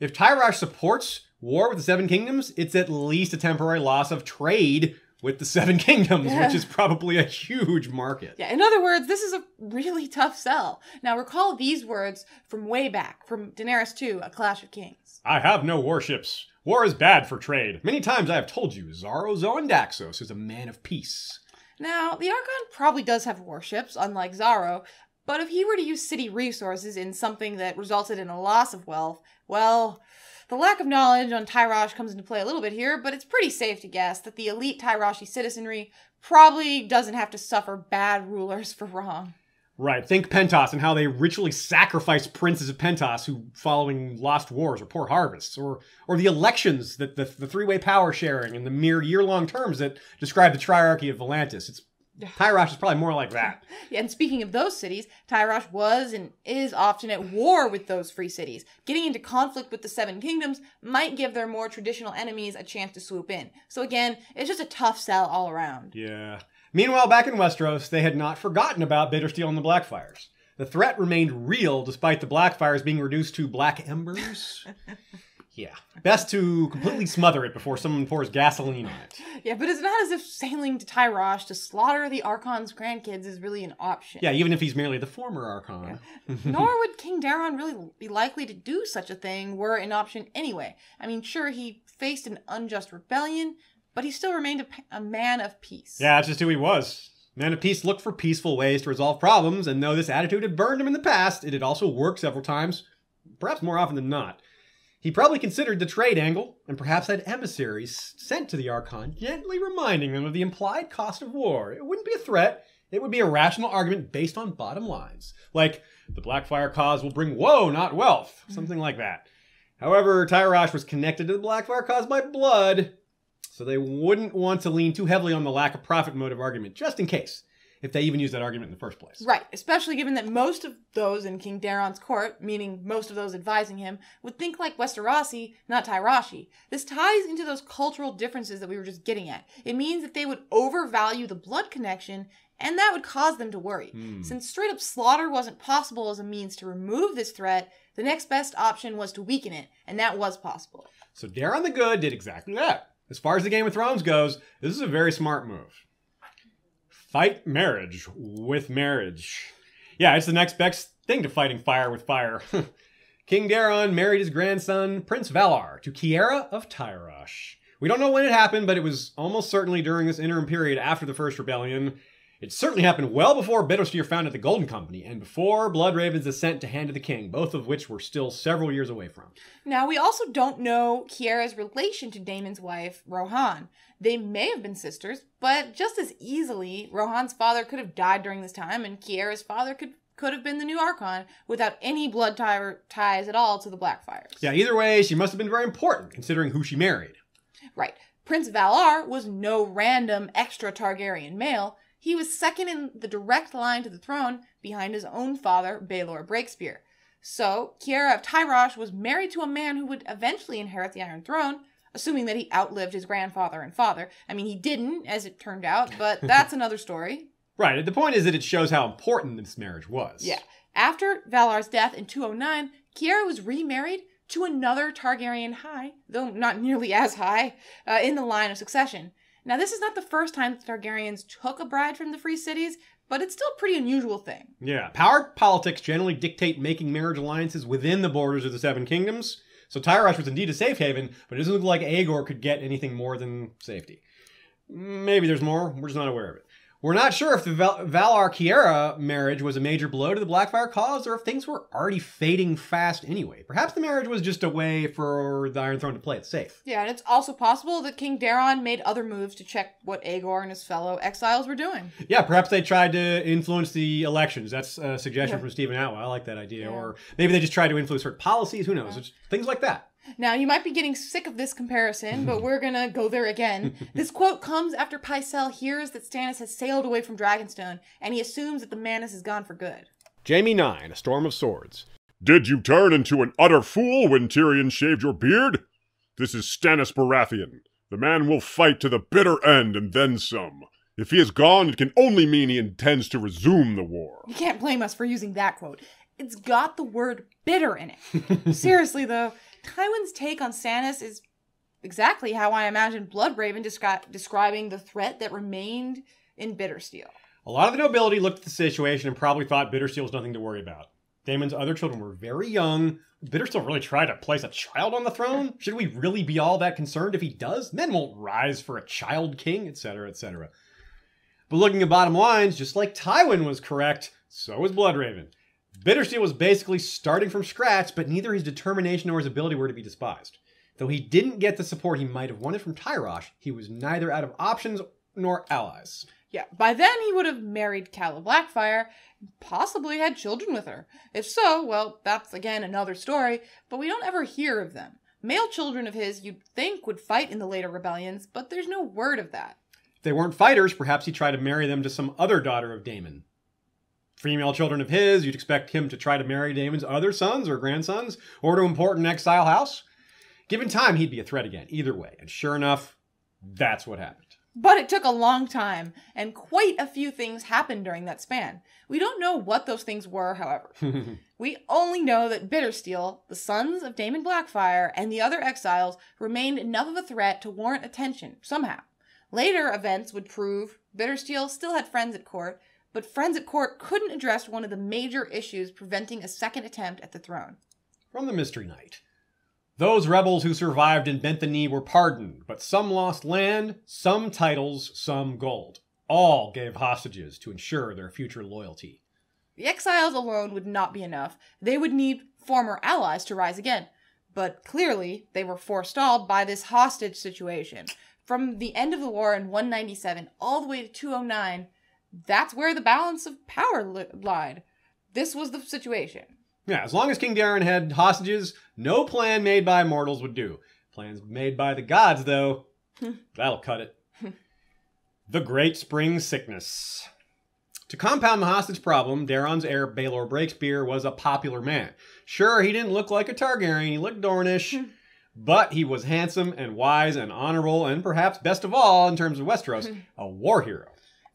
If Tyrosh supports war with the Seven Kingdoms, it's at least a temporary loss of trade with the Seven Kingdoms, which is probably a huge market. Yeah, in other words, this is a really tough sell. Now recall these words from way back, from Daenerys 2, A Clash of Kings. I have no warships. War is bad for trade. Many times I have told you, Xaro Xhoan Daxos is a man of peace. Now, the Archon probably does have warships, unlike Xaro, but if he were to use city resources in something that resulted in a loss of wealth, well, the lack of knowledge on Tyrosh comes into play a little bit here, but it's pretty safe to guess that the elite Tyroshi citizenry probably doesn't have to suffer bad rulers for wrong. Right. Think Pentos and how they ritually sacrifice princes of Pentos who following lost wars or poor harvests, or or the elections that the, the three-way power sharing and the mere year-long terms that describe the triarchy of Volantis. It's Tyrosh is probably more like that. Yeah, and speaking of those cities, Tyrosh was and is often at war with those free cities. Getting into conflict with the Seven Kingdoms might give their more traditional enemies a chance to swoop in. So again, it's just a tough sell all around. Yeah. Meanwhile, back in Westeros, they had not forgotten about Bittersteel and the Blackfyres. The threat remained real despite the Blackfyres being reduced to black embers. yeah. Best to completely smother it before someone pours gasoline on it. Yeah, but it's not as if sailing to Tyrosh to slaughter the Archon's grandkids is really an option. Yeah, even if he's merely the former Archon. Nor would King Daeron really be likely to do such a thing were it an option anyway. I mean, sure, he faced an unjust rebellion, but he still remained a man of peace. Yeah, that's just who he was. Man of Peace looked for peaceful ways to resolve problems, and though this attitude had burned him in the past, it had also worked several times, perhaps more often than not. He probably considered the trade angle, and perhaps had emissaries sent to the Archon, gently reminding them of the implied cost of war. It wouldn't be a threat, it would be a rational argument based on bottom lines. Like, the Blackfyre cause will bring woe, not wealth. Mm-hmm. Something like that. However, Tyrosh was connected to the Blackfyre cause by blood, so they wouldn't want to lean too heavily on the lack of profit motive argument, just in case, if they even use that argument in the first place. Right, especially given that most of those in King Daeron's court, meaning most of those advising him, would think like Westerosi, not Tyroshi. This ties into those cultural differences that we were just getting at. It means that they would overvalue the blood connection, and that would cause them to worry. Hmm. Since straight up slaughter wasn't possible as a means to remove this threat, the next best option was to weaken it, and that was possible. So Daeron the Good did exactly that. As far as the Game of Thrones goes, this is a very smart move. Fight marriage with marriage. Yeah, it's the next best thing to fighting fire with fire. King Daeron married his grandson, Prince Valarr, to Kiera of Tyrosh. We don't know when it happened, but it was almost certainly during this interim period after the First Rebellion. It certainly happened well before Bittersteel founded the Golden Company, and before Bloodraven's ascent to Hand of the King, both of which we're still several years away from. Now, we also don't know Kiera's relation to Daemon's wife, Rohanne. They may have been sisters, but just as easily, Rohanne's father could have died during this time, and Kiera's father could could have been the new Archon without any blood tie- ties at all to the Blackfyres. Yeah, either way, she must have been very important, considering who she married. Right. Prince Valarr was no random extra Targaryen male. He was second in the direct line to the throne behind his own father, Baelor Breakspear. So, Kiera of Tyrosh was married to a man who would eventually inherit the Iron Throne, assuming that he outlived his grandfather and father. I mean, he didn't, as it turned out, but that's another story. Right, the point is that it shows how important this marriage was. Yeah. After Valarr's death in 209, Kiera was remarried to another Targaryen high, though not nearly as high, uh, in the line of succession. Now, this is not the first time the Targaryens took a bride from the free cities, but it's still a pretty unusual thing. Yeah, power politics generally dictate making marriage alliances within the borders of the Seven Kingdoms. So Tyrosh was indeed a safe haven, but it doesn't look like Aegor could get anything more than safety. Maybe there's more, we're just not aware of it. We're not sure if the Val- Valarr Kiera marriage was a major blow to the Blackfyre cause or if things were already fading fast anyway. Perhaps the marriage was just a way for the Iron Throne to play it safe. Yeah, and it's also possible that King Daeron made other moves to check what Aegor and his fellow exiles were doing. Yeah, perhaps they tried to influence the elections. That's a suggestion Yeah. from Stephen Atwell. I like that idea. Yeah. Or maybe they just tried to influence certain policies. Who knows? It's things like that. Now, you might be getting sick of this comparison, but we're gonna go there again. this quote comes after Pycelle hears that Stannis has sailed away from Dragonstone, and he assumes that the Manus is gone for good. Jaime 9, A Storm of Swords. Did you turn into an utter fool when Tyrion shaved your beard? This is Stannis Baratheon. The man will fight to the bitter end and then some. If he is gone, it can only mean he intends to resume the war. You can't blame us for using that quote. It's got the word bitter in it. Seriously, though, Tywin's take on Stannis is exactly how I imagine Bloodraven descri- describing the threat that remained in Bittersteel. A lot of the nobility looked at the situation and probably thought Bittersteel was nothing to worry about. Daemon's other children were very young. Bittersteel really tried to place a child on the throne? Should we really be all that concerned if he does? Men won't rise for a child king, etc., etc. But looking at bottom lines, just like Tywin was correct, so was Bloodraven. Bittersteel was basically starting from scratch, but neither his determination nor his ability were to be despised. Though he didn't get the support he might have wanted from Tyrosh, he was neither out of options nor allies. Yeah, by then he would have married Calla Blackfyre, possibly had children with her. If so, well, that's again another story, but we don't ever hear of them. Male children of his you'd think would fight in the later rebellions, but there's no word of that. If they weren't fighters, perhaps he tried to marry them to some other daughter of Daemon. Female children of his, you'd expect him to try to marry Daemon's other sons or grandsons, or to import an exile house. Given time, he'd be a threat again, either way. And sure enough, that's what happened. But it took a long time, and quite a few things happened during that span. We don't know what those things were, however. we only know that Bittersteel, the sons of Daemon Blackfyre, and the other exiles remained enough of a threat to warrant attention, somehow. Later events would prove Bittersteel still had friends at court, but friends at court couldn't address one of the major issues preventing a second attempt at the throne. From the Mystery Knight. Those rebels who survived and bent the knee were pardoned, but some lost land, some titles, some gold. All gave hostages to ensure their future loyalty. The exiles alone would not be enough. They would need former allies to rise again. But clearly, they were forestalled by this hostage situation. From the end of the war in 197 all the way to 209, that's where the balance of power li- lied. This was the situation. Yeah, as long as King Daeron had hostages, no plan made by mortals would do. Plans made by the gods, though, hmm. that'll cut it. Hmm. the Great Spring Sickness. To compound the hostage problem, Daeron's heir Baelor Breakspear was a popular man. Sure, he didn't look like a Targaryen, he looked Dornish, hmm. but he was handsome and wise and honorable, and perhaps best of all, in terms of Westeros, a war hero.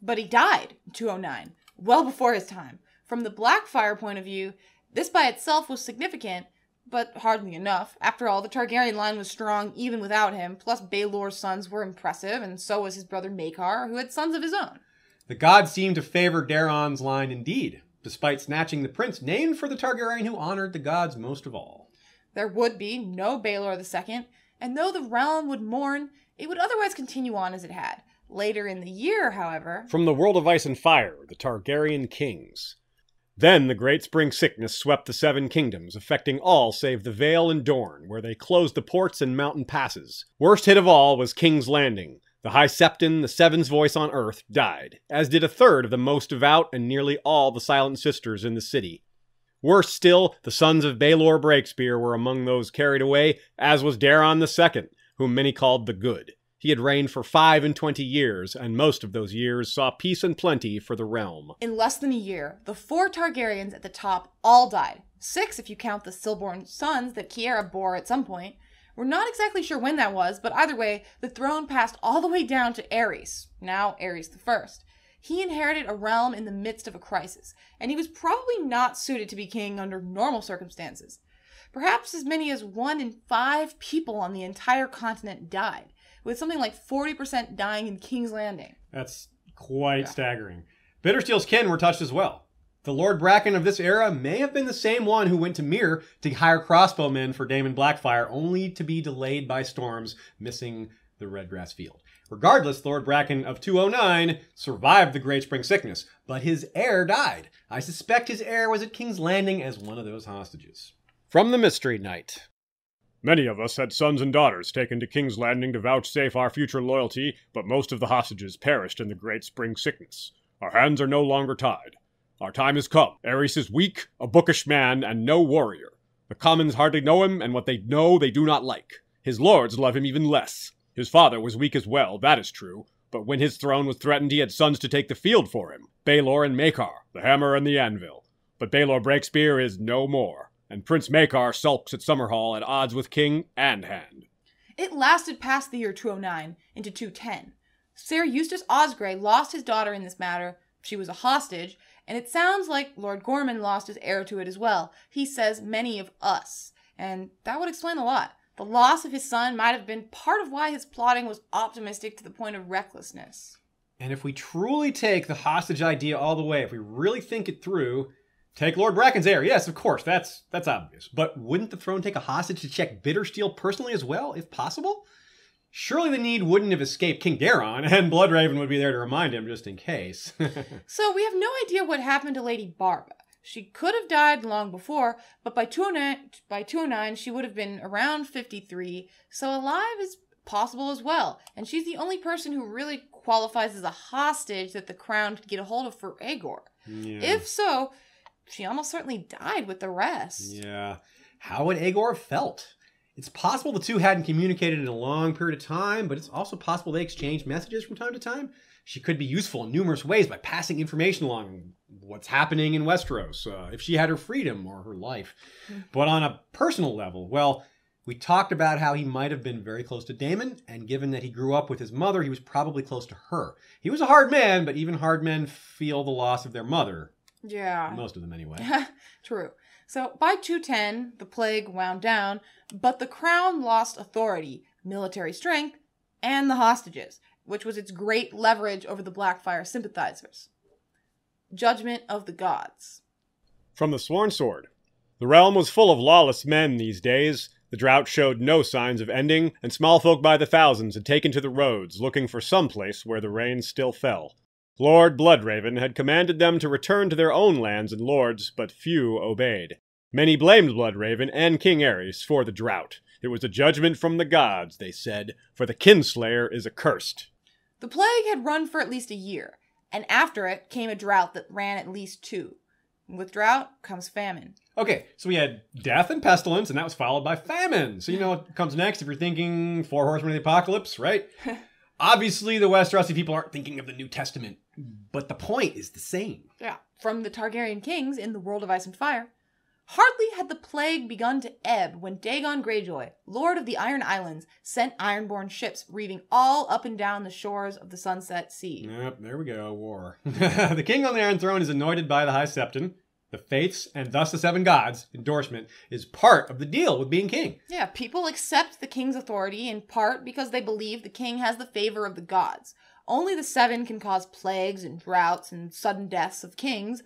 But he died in 209, well before his time. From the Blackfyre point of view, this by itself was significant, but hardly enough. After all, the Targaryen line was strong even without him, plus Baelor's sons were impressive, and so was his brother Maekar, who had sons of his own. The gods seemed to favor Daeron's line indeed, despite snatching the prince named for the Targaryen who honored the gods most of all. There would be no Baelor II, and though the realm would mourn, it would otherwise continue on as it had. Later in the year, however, From the world of ice and fire, the Targaryen kings. Then the great spring sickness swept the seven kingdoms, affecting all save the Vale and Dorne, where they closed the ports and mountain passes. Worst hit of all was King's Landing. The High Septon, the Seven's voice on earth, died, as did a third of the most devout and nearly all the Silent Sisters in the city. Worse still, the sons of Baelor Breakspear were among those carried away, as was Daeron II, whom many called the Good. He had reigned for five and twenty years, and most of those years saw peace and plenty for the realm. in less than a year, the four Targaryens at the top all died. Six, if you count the stillborn sons that Kiera bore at some point. We're not exactly sure when that was, but either way, the throne passed all the way down to Aerys, now Aerys First. He inherited a realm in the midst of a crisis, and he was probably not suited to be king under normal circumstances. Perhaps as many as one in five people on the entire continent died, with something like 40% dying in King's Landing. That's quite staggering. Bittersteel's kin were touched as well. The Lord Bracken of this era may have been the same one who went to Myr to hire crossbowmen for Daemon Blackfyre, only to be delayed by storms, missing the Redgrass Field. Regardless, Lord Bracken of 209 survived the Great Spring Sickness, but his heir died. I suspect his heir was at King's Landing as one of those hostages. From the Mystery Knight. Many of us had sons and daughters taken to King's Landing to vouchsafe our future loyalty, but most of the hostages perished in the great spring sickness. Our hands are no longer tied. Our time has come. Aerys is weak, a bookish man, and no warrior. The commons hardly know him, and what they know they do not like. His lords love him even less. His father was weak as well, that is true, but when his throne was threatened, he had sons to take the field for him Baelor and Maekar, the hammer and the anvil. But Baelor Breakspear is no more, and Prince Maekar sulks at Summerhall at odds with king and hand. It lasted past the year 209 into 210. Sir Eustace Osgrey lost his daughter in this matter. She was a hostage, and it sounds like Lord Gorman lost his heir to it as well. He says many of us, and that would explain a lot. The loss of his son might have been part of why his plotting was optimistic to the point of recklessness. And if we truly take the hostage idea all the way, if we really think it through, take Lord Bracken's heir. Yes, of course, that's that's obvious. But wouldn't the throne take a hostage to check Bittersteel personally as well, if possible? Surely the need wouldn't have escaped King Daeron, and Bloodraven would be there to remind him just in case. So we have no idea what happened to Lady Barba. She could have died long before, but by 209, by 209 she would have been around 53, so alive is possible as well. And she's the only person who really qualifies as a hostage that the crown could get a hold of for Aegor. yeah. If so, she almost certainly died with the rest. Yeah. How would have felt? It's possible the two hadn't communicated in a long period of time, but it's also possible they exchanged messages from time to time. She could be useful in numerous ways by passing information along what's happening in Westeros, uh, if she had her freedom or her life. But on a personal level, well, We talked about how he might have been very close to Daemon, and given that he grew up with his mother, he was probably close to her. He was a hard man, but even hard men feel the loss of their mother. Yeah. Most of them, anyway. True. So by 210, the plague wound down, but the crown lost authority, military strength, and the hostages, which was its great leverage over the Blackfyre sympathizers. Judgment of the Gods. From the Sworn Sword. The realm was full of lawless men these days. The drought showed no signs of ending, and small folk by the thousands had taken to the roads, looking for some place where the rain still fell. Lord Bloodraven had commanded them to return to their own lands and lords, but few obeyed. Many blamed Bloodraven and King Aerys for the drought. It was a judgment from the gods, they said, for the kinslayer is accursed. The plague had run for at least a year, and after it came a drought that ran at least two. With drought comes famine. Okay, so we had death and pestilence, and that was followed by famine. So you know what comes next if you're thinking Four Horsemen of the Apocalypse, right? Obviously, the Westerosi people aren't thinking of the New Testament, but the point is the same. Yeah. From the Targaryen kings in the World of Ice and Fire. Hardly had the plague begun to ebb when Dagon Greyjoy, Lord of the Iron Islands, sent ironborn ships reaving all up and down the shores of the Sunset Sea. Yep, there we go, war. the king on the Iron Throne is anointed by the High Septon. The Faiths, and thus the Seven Gods, endorsement, is part of the deal with being king. Yeah, people accept the king's authority in part because they believe the king has the favor of the gods. Only the seven can cause plagues and droughts and sudden deaths of kings,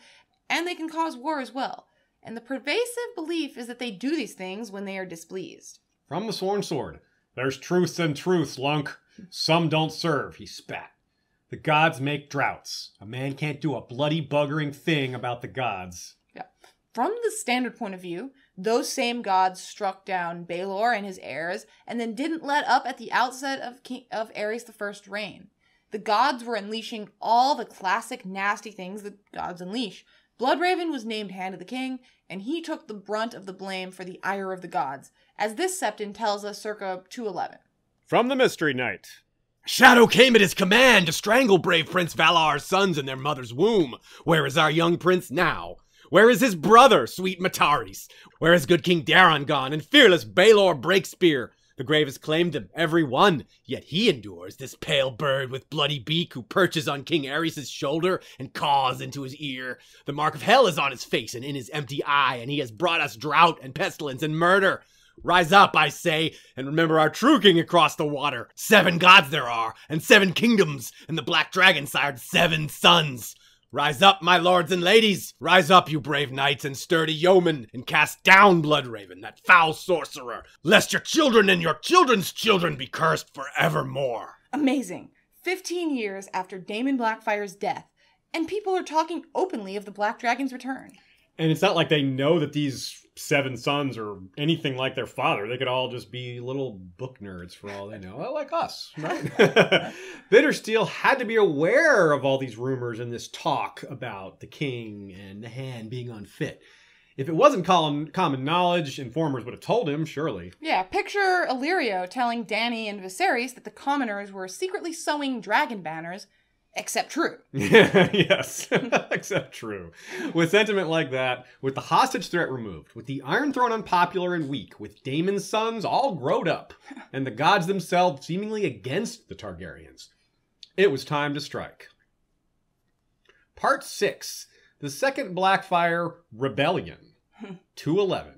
and they can cause war as well. And the pervasive belief is that they do these things when they are displeased. From the Sworn Sword, there's truths and truths, Lunk. Some don't serve, he spat. The gods make droughts. A man can't do a bloody buggering thing about the gods. Yeah. From the standard point of view, those same gods struck down Baelor and his heirs, and then didn't let up at the outset of King of the First reign. The gods were unleashing all the classic nasty things that gods unleash. Bloodraven was named Hand of the King, and he took the brunt of the blame for the ire of the gods, as this septon tells us circa 211. From the Mystery Knight. Shadow came at his command to strangle brave Prince Valarr's sons in their mother's womb. Where is our young prince now? Where is his brother, sweet Matarys? Where is good King Daeron gone, and fearless Baelor Breakspear? The grave has claimed them, every one, yet he endures this pale bird with bloody beak who perches on King Aerys' shoulder and caws into his ear. The mark of hell is on his face and in his empty eye, and he has brought us drought and pestilence and murder. Rise up, I say, and remember our true king across the water. Seven gods there are, and seven kingdoms, and the black dragon sired seven sons. Rise up, my lords and ladies! Rise up, you brave knights and sturdy yeomen, and cast down Bloodraven, that foul sorcerer, lest your children and your children's children be cursed forevermore. Amazing. 15 years after Daemon Blackfyre's death, and people are talking openly of the Black Dragon's return. And it's not like they know that these seven sons or anything like their father. They could all just be little book nerds for all they know, like us, right? Bittersteel had to be aware of all these rumors and this talk about the king and the hand being unfit. If it wasn't common, common knowledge, informers would have told him, surely. Yeah, picture Illyrio telling Dany and Viserys that the commoners were secretly sewing dragon banners, except true. yes, except true. With sentiment like that, with the hostage threat removed, with the Iron Throne unpopular and weak, with Daemon's sons all growed up, and the gods themselves seemingly against the Targaryens, it was time to strike. Part 6 The Second Blackfyre Rebellion 211.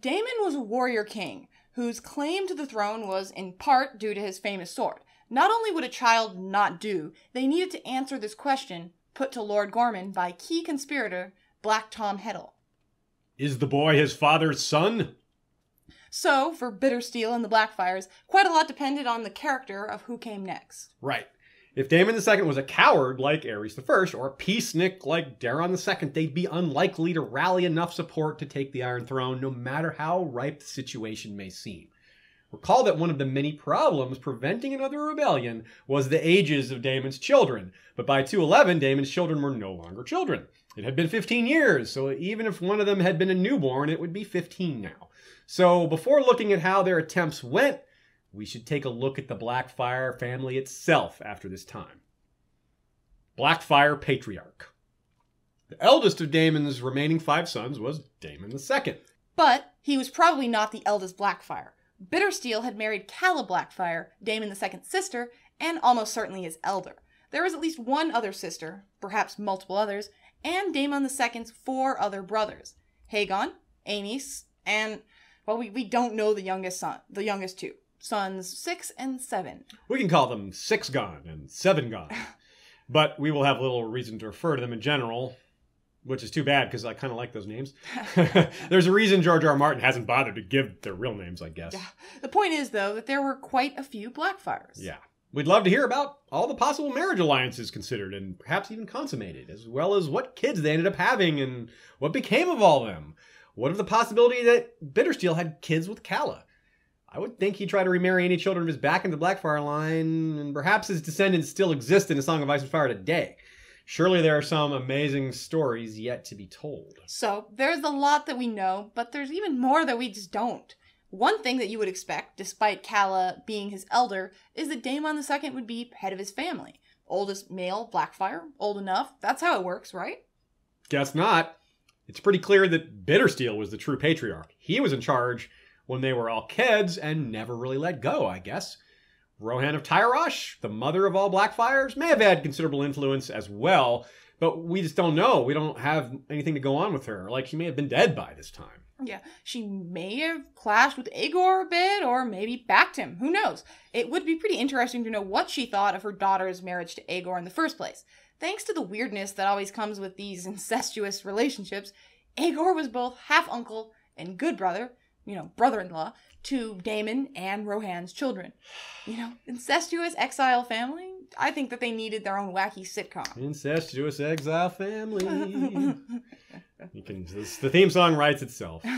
Daemon was a warrior king whose claim to the throne was in part due to his famous sword. Not only would a child not do, they needed to answer this question put to Lord Gormon by key conspirator Black Tom Heddle. Is the boy his father's son? So, for Bittersteel and the Blackfyres, quite a lot depended on the character of who came next. Right. If Daemon II was a coward like Aerys I, or a peacenik like Daeron II, they'd be unlikely to rally enough support to take the Iron Throne, no matter how ripe the situation may seem. Recall that one of the many problems preventing another rebellion was the ages of Daemon's children, but by 211, Daemon's children were no longer children. It had been 15 years, so even if one of them had been a newborn, it would be 15 now. So before looking at how their attempts went, we should take a look at the Blackfyre family itself after this time. Blackfyre Patriarch. The eldest of Daemon's remaining five sons was Daemon II. But He was probably not the eldest Blackfyre. Bittersteel had married Calla Blackfyre, Daemon II's sister, and almost certainly his elder. There was at least one other sister, perhaps multiple others, and Daemon II's four other brothers Haegon, Aenys, and, well, we, we don't know the youngest son, the youngest two, sons six and seven. We can call them Six Gone and Seven Gone. but we will have little reason to refer to them in general, which is too bad because I kind of like those names. There's a reason George R. R. Martin hasn't bothered to give their real names, I guess. Yeah. The point is, though, that there were quite a few Blackfyres. Yeah. We'd love to hear about all the possible marriage alliances considered and perhaps even consummated, as well as what kids they ended up having and what became of all of them. What of the possibility that Bittersteel had kids with Calla? I would think he'd try to remarry any children of his back into the Blackfyre line, and perhaps his descendants still exist in A Song of Ice and Fire today. Surely there are some amazing stories yet to be told. So, there's a lot that we know, but there's even more that we just don't. One thing that you would expect, despite Calla being his elder, is that Daemon II would be head of his family. Oldest male Blackfyre, old enough. That's how it works, right? Guess not. It's pretty clear that Bittersteel was the true patriarch. He was in charge when they were all kids and never really let go, I guess. Rohanne of Tyrosh, the mother of all Blackfyres, may have had considerable influence as well, but we just don't know. We don't have anything to go on with her. Like, she may have been dead by this time. Yeah, she may have clashed with Aegor a bit, or maybe backed him. Who knows? It would be pretty interesting to know what she thought of her daughter's marriage to Aegor in the first place. Thanks to the weirdness that always comes with these incestuous relationships, Aegor was both half uncle and good brother, you know, brother in law, to Daemon and Rohanne's children. You know, incestuous exile family? I think that they needed their own wacky sitcom. Incestuous exile family. you can the theme song writes itself.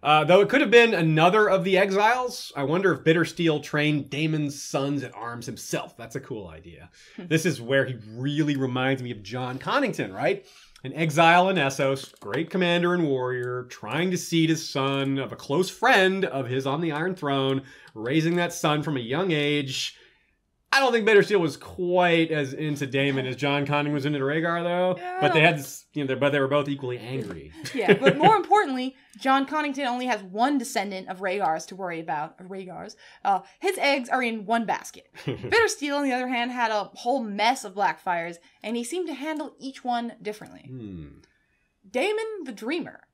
Uh, though it could have been another of the exiles, I wonder if Bittersteel trained Daemon's sons at arms himself. That's a cool idea. this is where he really reminds me of Jon Connington, right? An exile in Essos, great commander and warrior, trying to seat his son of a close friend of his on the Iron Throne, raising that son from a young age. I don't think Bittersteel was quite as into Daemon as Jon Conning was into Rhaegar, though. Yeah, but they had, this, you know, but they were both equally angry. yeah, but more importantly, Jon Connington only has one descendant of Rhaegar's to worry about. Rhaegar's, uh, his eggs are in one basket. Bittersteel, on the other hand, had a whole mess of Blackfyres, and he seemed to handle each one differently. Hmm. Daemon the Dreamer.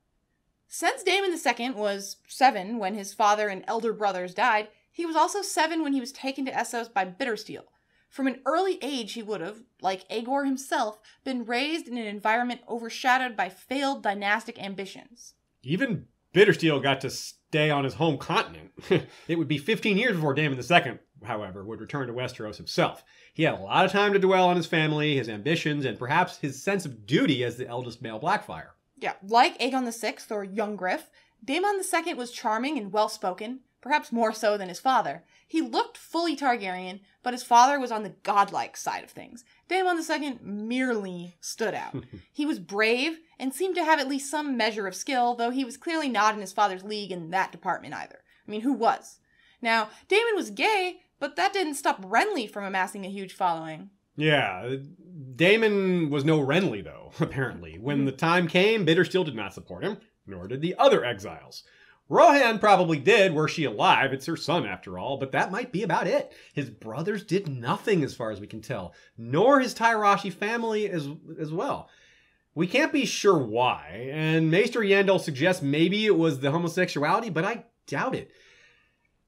Since Daemon II was seven when his father and elder brothers died, he was also seven when he was taken to Essos by Bittersteel. From an early age, he would have, like Aegor himself, been raised in an environment overshadowed by failed dynastic ambitions. Even Bittersteel got to stay on his home continent. it would be 15 years before Daemon II, however, would return to Westeros himself. He had a lot of time to dwell on his family, his ambitions, and perhaps his sense of duty as the eldest male Blackfyre. Yeah, like Aegon VI or Young Griff, Daemon II was charming and well spoken, perhaps more so than his father. He looked fully Targaryen, but his father was on the godlike side of things. Daemon II merely stood out. he was brave and seemed to have at least some measure of skill, though he was clearly not in his father's league in that department either. I mean, who was? Now, Daemon was gay, but that didn't stop Renly from amassing a huge following. Yeah, Daemon was no Renly, though, apparently. When hmm. the time came, Bittersteel did not support him, nor did the other exiles. Rohanne probably did, were she alive. It's her son, after all, but that might be about it. His brothers did nothing, as far as we can tell, nor his Tyroshi family as, as well. We can't be sure why, and Maester Yandel suggests maybe it was the homosexuality, but I doubt it.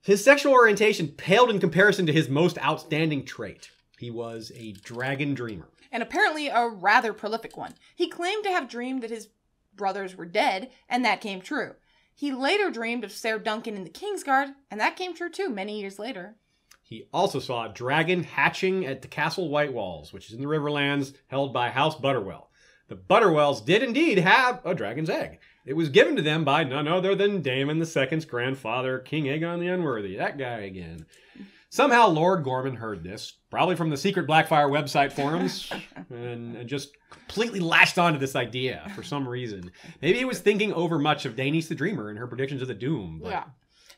His sexual orientation paled in comparison to his most outstanding trait. He was a dragon dreamer. And apparently a rather prolific one. He claimed to have dreamed that his brothers were dead, and that came true. He later dreamed of Ser Duncan in the Kingsguard, and that came true too many years later. He also saw a dragon hatching at the Castle White Walls, which is in the Riverlands held by House Butterwell. The Butterwells did indeed have a dragon's egg. It was given to them by none other than Daemon II's grandfather, King Aegon the Unworthy. That guy again. Somehow Lord Gormon heard this, probably from the secret Blackfyre website forums, and, and just completely latched onto this idea for some reason. Maybe he was thinking over much of Daenerys the Dreamer and her predictions of the Doom. But Yeah.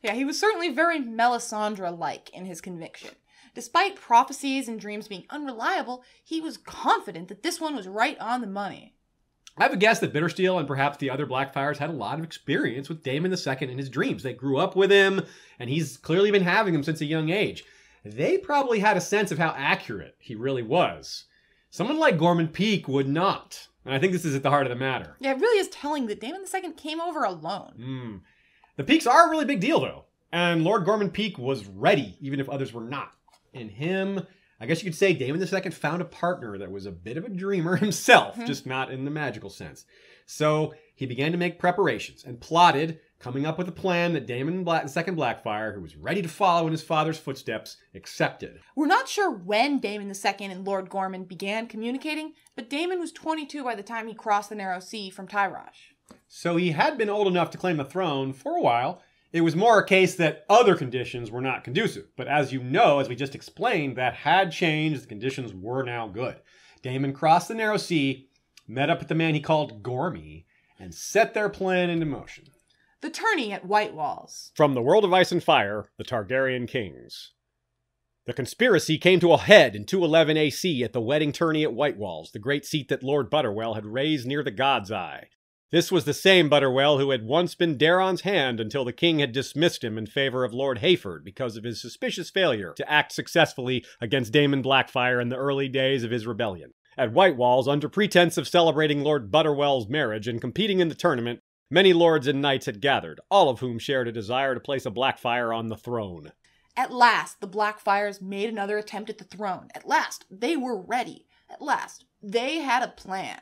Yeah, he was certainly very Melisandre like in his conviction. Despite prophecies and dreams being unreliable, he was confident that this one was right on the money. I have a guess that Bittersteel and perhaps the other Blackfires had a lot of experience with Daemon II in his dreams. They grew up with him, and he's clearly been having them since a young age. They probably had a sense of how accurate he really was. Someone like Gormon Peake would not. And I think this is at the heart of the matter. Yeah, it really is telling that Daemon II came over alone. Hmm. The Peakes are a really big deal, though. And Lord Gormon Peake was ready, even if others were not. In him, I guess you could say Daemon II found a partner that was a bit of a dreamer himself, Mhm. just not in the magical sense. So he began to make preparations and plotted, coming up with a plan that Daemon Black, second Blackfyre, who was ready to follow in his father's footsteps, accepted. We're not sure when Daemon II and Lord Gormon began communicating, but Daemon was 22 by the time he crossed the Narrow Sea from Tyrosh. So he had been old enough to claim the throne for a while. It was more a case that other conditions were not conducive. But as you know, as we just explained, that had changed. The conditions were now good. Daemon crossed the narrow sea, met up with the man he called Gormy, and set their plan into motion. The tourney at White Walls. From the world of ice and fire, the Targaryen kings. The conspiracy came to a head in 211 AC at the wedding tourney at White Walls, the great seat that Lord Butterwell had raised near the God's Eye. This was the same Butterwell who had once been Daeron's hand until the king had dismissed him in favor of Lord Hayford because of his suspicious failure to act successfully against Daemon Blackfyre in the early days of his rebellion. At White Walls, under pretense of celebrating Lord Butterwell's marriage and competing in the tournament, many lords and knights had gathered, all of whom shared a desire to place a Blackfyre on the throne. At last, the Blackfyres made another attempt at the throne. At last, they were ready. At last, they had a plan.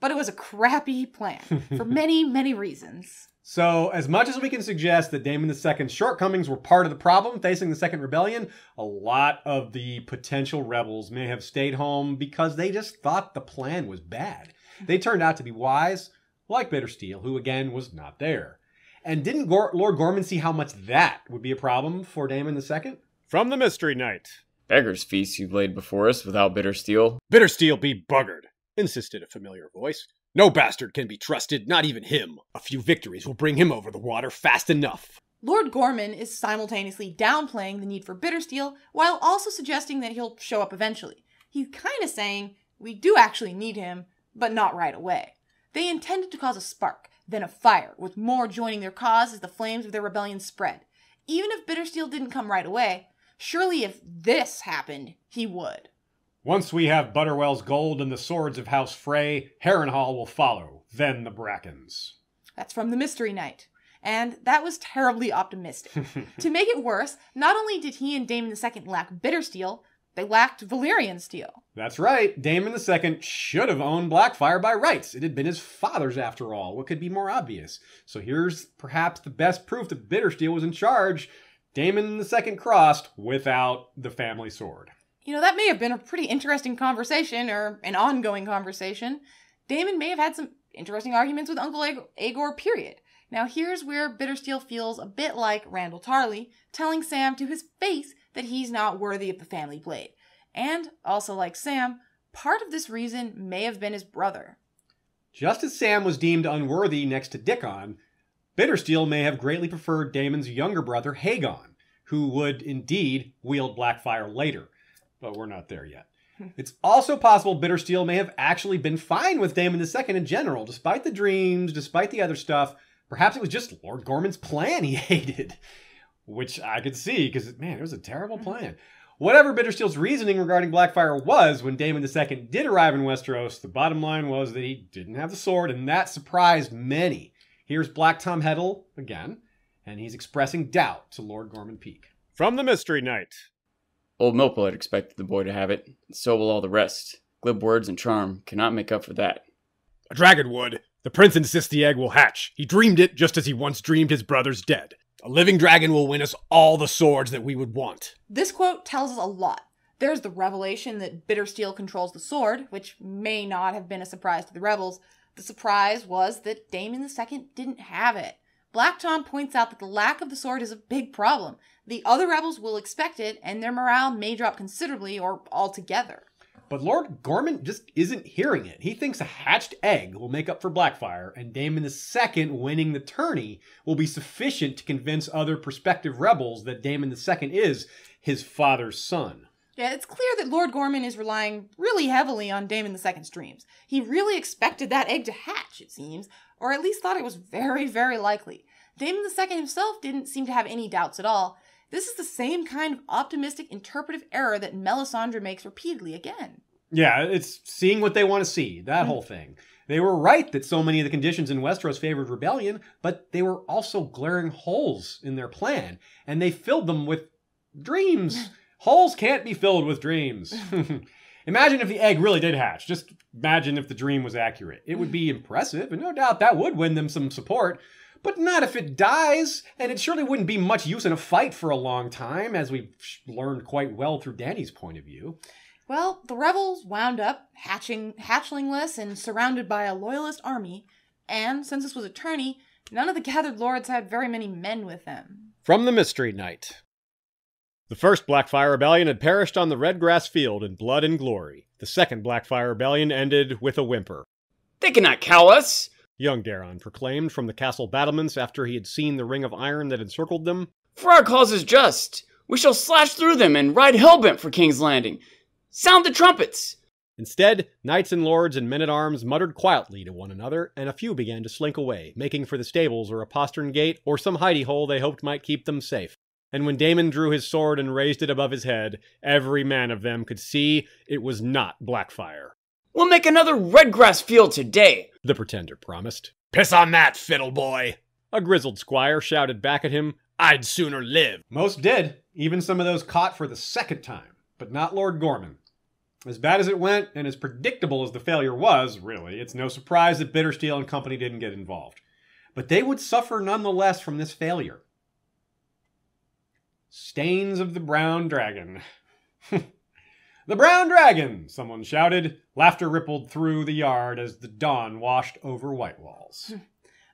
But it was a crappy plan for many, many reasons. So, as much as we can suggest that Daemon II's shortcomings were part of the problem facing the Second Rebellion, a lot of the potential rebels may have stayed home because they just thought the plan was bad. They turned out to be wise, like Bittersteel, who again was not there. And didn't Gor- Lord Gormon see how much that would be a problem for Daemon II? From the Mystery Knight. Beggar's feast you've laid before us without bitter steel. Bittersteel be buggered, insisted a familiar voice. No bastard can be trusted, not even him. A few victories will bring him over the water fast enough. Lord Gormon is simultaneously downplaying the need for Bittersteel while also suggesting that he'll show up eventually. He's kind of saying, we do actually need him, but not right away. They intended to cause a spark, then a fire, with more joining their cause as the flames of their rebellion spread. Even if Bittersteel didn't come right away, surely if this happened, he would. Once we have Butterwell's gold and the swords of House Frey, Harrenhal will follow, then the Brackens. That's from the Mystery Knight. And that was terribly optimistic. to make it worse, not only did he and Daemon II lack Bittersteel, they lacked Valyrian steel. That's right. Daemon II should have owned Blackfyre by rights. It had been his father's after all. What could be more obvious? So here's perhaps the best proof that Bittersteel was in charge. Daemon II crossed without the family sword. You know, that may have been a pretty interesting conversation, or an ongoing conversation. Daemon may have had some interesting arguments with Uncle Aegor, period. Now, here's where Bittersteel feels a bit like Randyll Tarly, telling Sam to his face that he's not worthy of the family blade. And, also like Sam, part of this reason may have been his brother. Just as Sam was deemed unworthy next to Dickon, Bittersteel may have greatly preferred Daemon's younger brother, Haegon, who would indeed wield Blackfyre later. But we're not there yet. Hmm. It's also possible Bittersteel may have actually been fine with Daemon II in general, despite the dreams, despite the other stuff. Perhaps it was just Lord Gormon's plan he hated, which I could see because, man, it was a terrible hmm. plan. Whatever Bittersteel's reasoning regarding Blackfyre was when Daemon II did arrive in Westeros, the bottom line was that he didn't have the sword, and that surprised many. Here's Black Tom Heddle again, and he's expressing doubt to Lord Gormon Peake. From the Mystery Knight. Old Milkblood had expected the boy to have it, and so will all the rest. Glib words and charm cannot make up for that. A dragon would. The prince insists the egg will hatch. He dreamed it just as he once dreamed his brother's dead. A living dragon will win us all the swords that we would want. This quote tells us a lot. There's the revelation that Bittersteel controls the sword, which may not have been a surprise to the rebels. The surprise was that Daemon II didn't have it. Black Tom points out that the lack of the sword is a big problem. The other rebels will expect it, and their morale may drop considerably or altogether. But Lord Gormon just isn't hearing it. He thinks a hatched egg will make up for Blackfyre, and Daemon II winning the tourney will be sufficient to convince other prospective rebels that Daemon II is his father's son. Yeah, it's clear that Lord Gormon is relying really heavily on Daemon II's dreams. He really expected that egg to hatch, it seems, or at least thought it was very, very likely. Daemon II himself didn't seem to have any doubts at all. This is the same kind of optimistic interpretive error that Melisandre makes repeatedly again. Yeah, it's seeing what they want to see, that whole mm-hmm. thing. They were right that so many of the conditions in Westeros favored rebellion, but they were also glaring holes in their plan, and they filled them with dreams. Holes can't be filled with dreams. imagine if the egg really did hatch. Just imagine if the dream was accurate. It would be impressive, and no doubt that would win them some support. But not if it dies, and it surely wouldn't be much use in a fight for a long time, as we've learned quite well through Dany's point of view. Well, the rebels wound up hatching hatchlingless and surrounded by a loyalist army, and since this was a tourney, none of the gathered lords had very many men with them. From the Mystery Knight. The first Blackfyre Rebellion had perished on the red grass field in blood and glory. The second Blackfyre Rebellion ended with a whimper. They cannot cow us! Young Daron proclaimed from the castle battlements after he had seen the ring of iron that encircled them. For our cause is just. We shall slash through them and ride hellbent for King's Landing. Sound the trumpets! Instead, knights and lords and men at arms muttered quietly to one another, and a few began to slink away, making for the stables or a postern gate or some hidey hole they hoped might keep them safe. And when Daemon drew his sword and raised it above his head, every man of them could see it was not Blackfyre. We'll make another red grass field today, the pretender promised. Piss on that, fiddle boy! A grizzled squire shouted back at him, I'd sooner live. Most did, even some of those caught for the second time, but not Lord Gormon. As bad as it went, and as predictable as the failure was, really, it's no surprise that Bittersteel and company didn't get involved. But they would suffer nonetheless from this failure. Stains of the Brown Dragon. the Brown Dragon! Someone shouted. Laughter rippled through the yard as the dawn washed over White Walls. Hmm.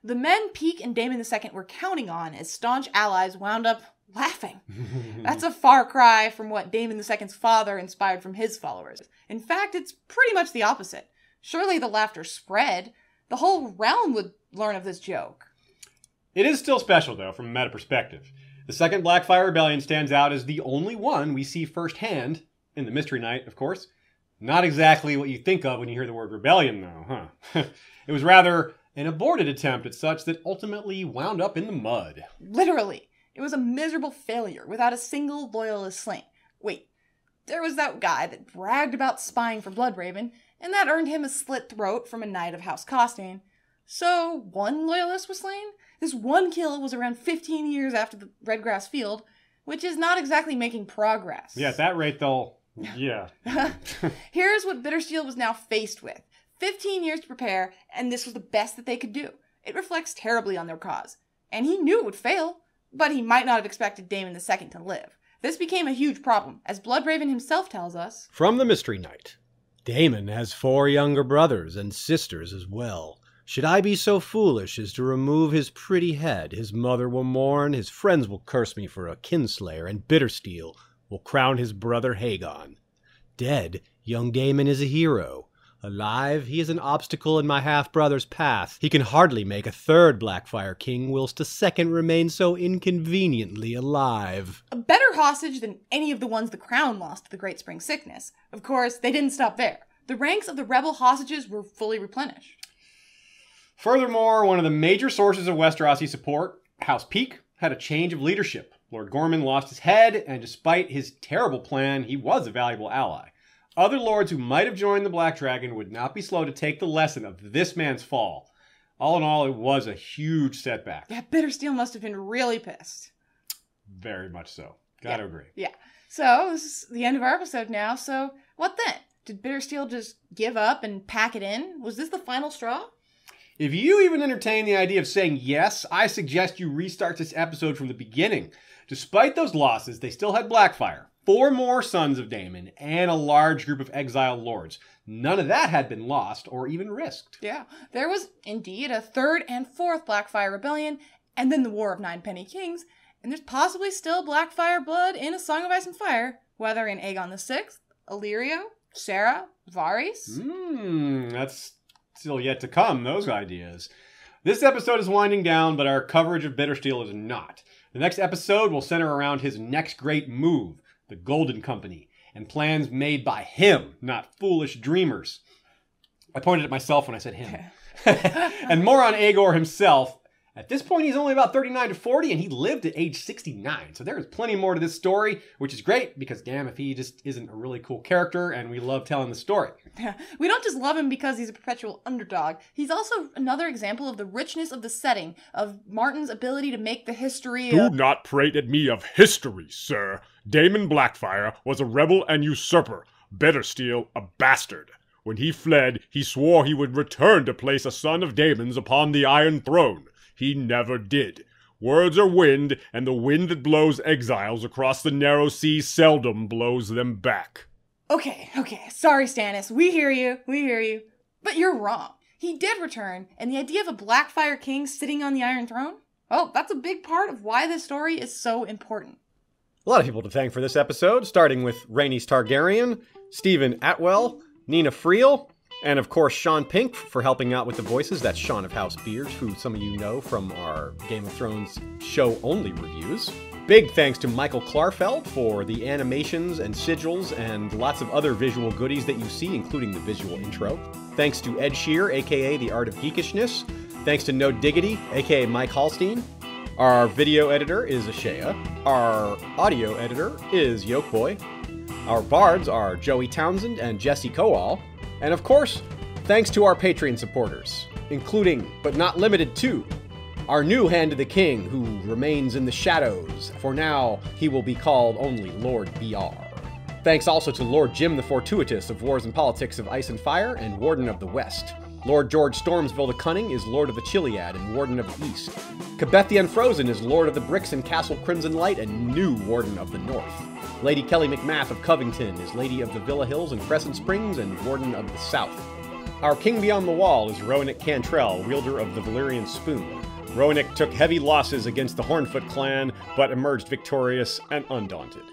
The men Peake and Daemon II were counting on as staunch allies wound up laughing. That's a far cry from what Daemon II's father inspired from his followers. In fact, it's pretty much the opposite. Surely the laughter spread. The whole realm would learn of this joke. It is still special, though, from a meta perspective. The second Blackfyre Rebellion stands out as the only one we see firsthand, in the Mystery Knight, of course. Not exactly what you think of when you hear the word rebellion, though, huh? it was rather an aborted attempt at such that ultimately wound up in the mud. Literally. It was a miserable failure without a single loyalist slain. Wait, there was that guy that bragged about spying for Bloodraven, and that earned him a slit throat from a knight of House Costayne. So, one loyalist was slain? This one kill was around 15 years after the Redgrass Field, which is not exactly making progress. Yeah, at that rate, they'll. Yeah. Here's what Bittersteel was now faced with 15 years to prepare, and this was the best that they could do. It reflects terribly on their cause. And he knew it would fail, but he might not have expected Daemon II to live. This became a huge problem, as Bloodraven himself tells us. From the Mystery Knight Daemon has four younger brothers and sisters as well. Should I be so foolish as to remove his pretty head, his mother will mourn, his friends will curse me for a kinslayer, and Bittersteel will crown his brother Haegon. Dead, young Daemon is a hero. Alive, he is an obstacle in my half brother's path. He can hardly make a third Blackfyre King, whilst a second remains so inconveniently alive. A better hostage than any of the ones the crown lost to the Great Spring Sickness. Of course, they didn't stop there. The ranks of the rebel hostages were fully replenished. Furthermore, one of the major sources of Westerosi support, House Peake, had a change of leadership. Lord Gormon lost his head, and despite his terrible plan, he was a valuable ally. Other lords who might have joined the Black Dragon would not be slow to take the lesson of this man's fall. All in all, it was a huge setback. Yeah, Bittersteel must have been really pissed. Very much so. Gotta Yeah. agree. Yeah. So, this is the end of our episode now. So, what then? Did Bittersteel just give up and pack it in? Was this the final straw? If you even entertain the idea of saying yes, I suggest you restart this episode from the beginning. Despite those losses, they still had Blackfyre, four more sons of Daemon, and a large group of exiled lords. None of that had been lost or even risked. Yeah. There was indeed a third and fourth Blackfyre Rebellion, and then the War of Nine Penny Kings, and there's possibly still Blackfyre blood in A Song of Ice and Fire, whether in Aegon VI, Illyrio, Serra, Varys. Hmm, that's still yet to come, those ideas. This episode is winding down, but our coverage of Bittersteel is not. The next episode will center around his next great move, the Golden Company, and plans made by him, not foolish dreamers. I pointed at myself when I said him. and more on Aegor himself. At this point, he's only about 39 to 40, and he lived at age 69. So there is plenty more to this story, which is great because, damn, if he just isn't a really cool character, and we love telling the story. we don't just love him because he's a perpetual underdog. He's also another example of the richness of the setting, of Martin's ability to make the history. Do of- not prate at me of history, sir. Daemon Blackfyre was a rebel and usurper, better still, a bastard. When he fled, he swore he would return to place a son of Daemon's upon the Iron Throne. He never did. Words are wind, and the wind that blows exiles across the narrow sea seldom blows them back. Okay, okay. Sorry, Stannis. We hear you. We hear you. But you're wrong. He did return, and the idea of a Blackfyre king sitting on the Iron Throne? Well, that's a big part of why this story is so important. A lot of people to thank for this episode, starting with Rhaenys Targaryen, Stephen Atwell, Nina Friel, and of course Sean Pink for helping out with the voices. That's Sean of House Beard, who some of you know from our Game of Thrones show only reviews. Big thanks to Michael Klarfeld for the animations and sigils and lots of other visual goodies that you see, including the visual intro. Thanks to Ed Scheer, aka The Art of Geekishness. Thanks to nodiggedy, aka Mike Hallstein. Our video editor is Ashea. Our audio editor is Yokeboy. Our bards are Joey Townsend and Jesse Kowal. And of course, thanks to our Patreon supporters, including, but not limited to, our new Hand of the King, who remains in the shadows. For now, he will be called only Lord BR. Thanks also to Lord Jim the Fortuitous of Wars and Politics of Ice and Fire and Warden of the West. Lord George Stormsville the Cunning is Lord of the Chiliad and Warden of the East. Kabeth the Unfrozen is Lord of the Bricks and Castle Crimson Light and new Warden of the North. Lady Kelly McMath of Covington is Lady of the Villa Hills and Crescent Springs and Warden of the South. Our king beyond the wall is Roenick Cantrell, wielder of the Valyrian Spoon. Roenick took heavy losses against the Hornfoot clan, but emerged victorious and undaunted.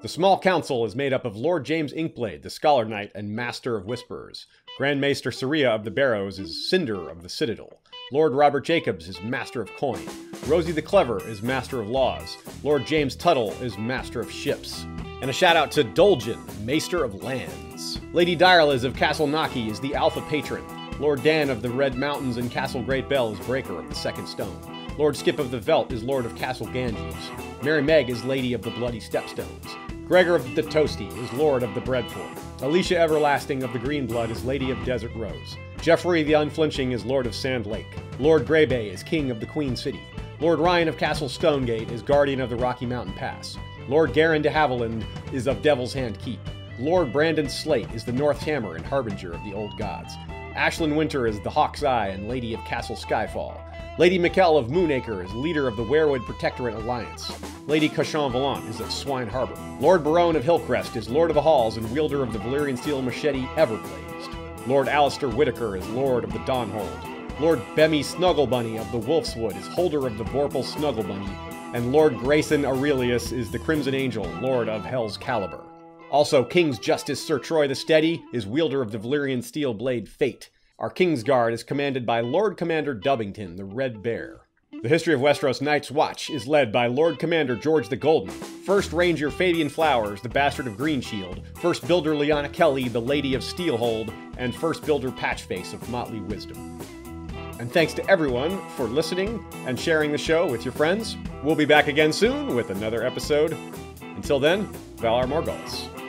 The small council is made up of Lord James Inkblade, the Scholar Knight and Master of Whisperers. Grand Maester Saria of the Barrows is Cinder of the Citadel. Lord Robert Jacobs is Master of Coin. Rosie the Clever is Master of Laws. Lord James Tuttle is Master of Ships. And a shout out to Dolgen, Maester of Lands. Lady Direliz of Castle Naki is the Alpha Patron. Lord Dan of the Red Mountains and Castle Great Bell is Breaker of the Second Stone. Lord Skip of the Veld is Lord of Castle Ganges. Mary Meg is Lady of the Bloody Stepstones. Gregor of the Toasty is Lord of the Breadfort. Alicia Everlasting of the Green Blood is Lady of Desert Rose. Jeffrey the Unflinching is Lord of Sand Lake. Lord Greybay is King of the Queen City. Lord Ryan of Castle Stonegate is Guardian of the Rocky Mountain Pass. Lord Garin de Haviland is of Devil's Hand Keep. Lord Brandon Slate is the North Hammer and Harbinger of the Old Gods. Ashlyn Winter is the Hawk's Eye and Lady of Castle Skyfall. Lady Mikkel of Moonacre is leader of the Werewood Protectorate Alliance. Lady Cauchon Volant is of Swine Harbor. Lord Barone of Hillcrest is Lord of the Halls and wielder of the Valyrian steel machete Everblazed. Lord Alistair Whitaker is Lord of the Dawnhold. Lord Bemmy Snugglebunny of the Wolfswood is holder of the Vorpal Snugglebunny. And Lord Grayson Aurelius is the Crimson Angel, Lord of Hell's Caliber. Also, King's Justice Sir Troy the Steady is wielder of the Valyrian steel blade Fate. Our King's Guard is commanded by Lord Commander Dubbington, the Red Bear. The History of Westeros Night's Watch is led by Lord Commander George the Golden, First Ranger Fabian Flowers, the Bastard of Greenshield, First Builder Liana Kelly, the Lady of Steelhold, and First Builder Patchface of Motley Wisdom. And thanks to everyone for listening and sharing the show with your friends. We'll be back again soon with another episode. Until then, Valar Morghulis.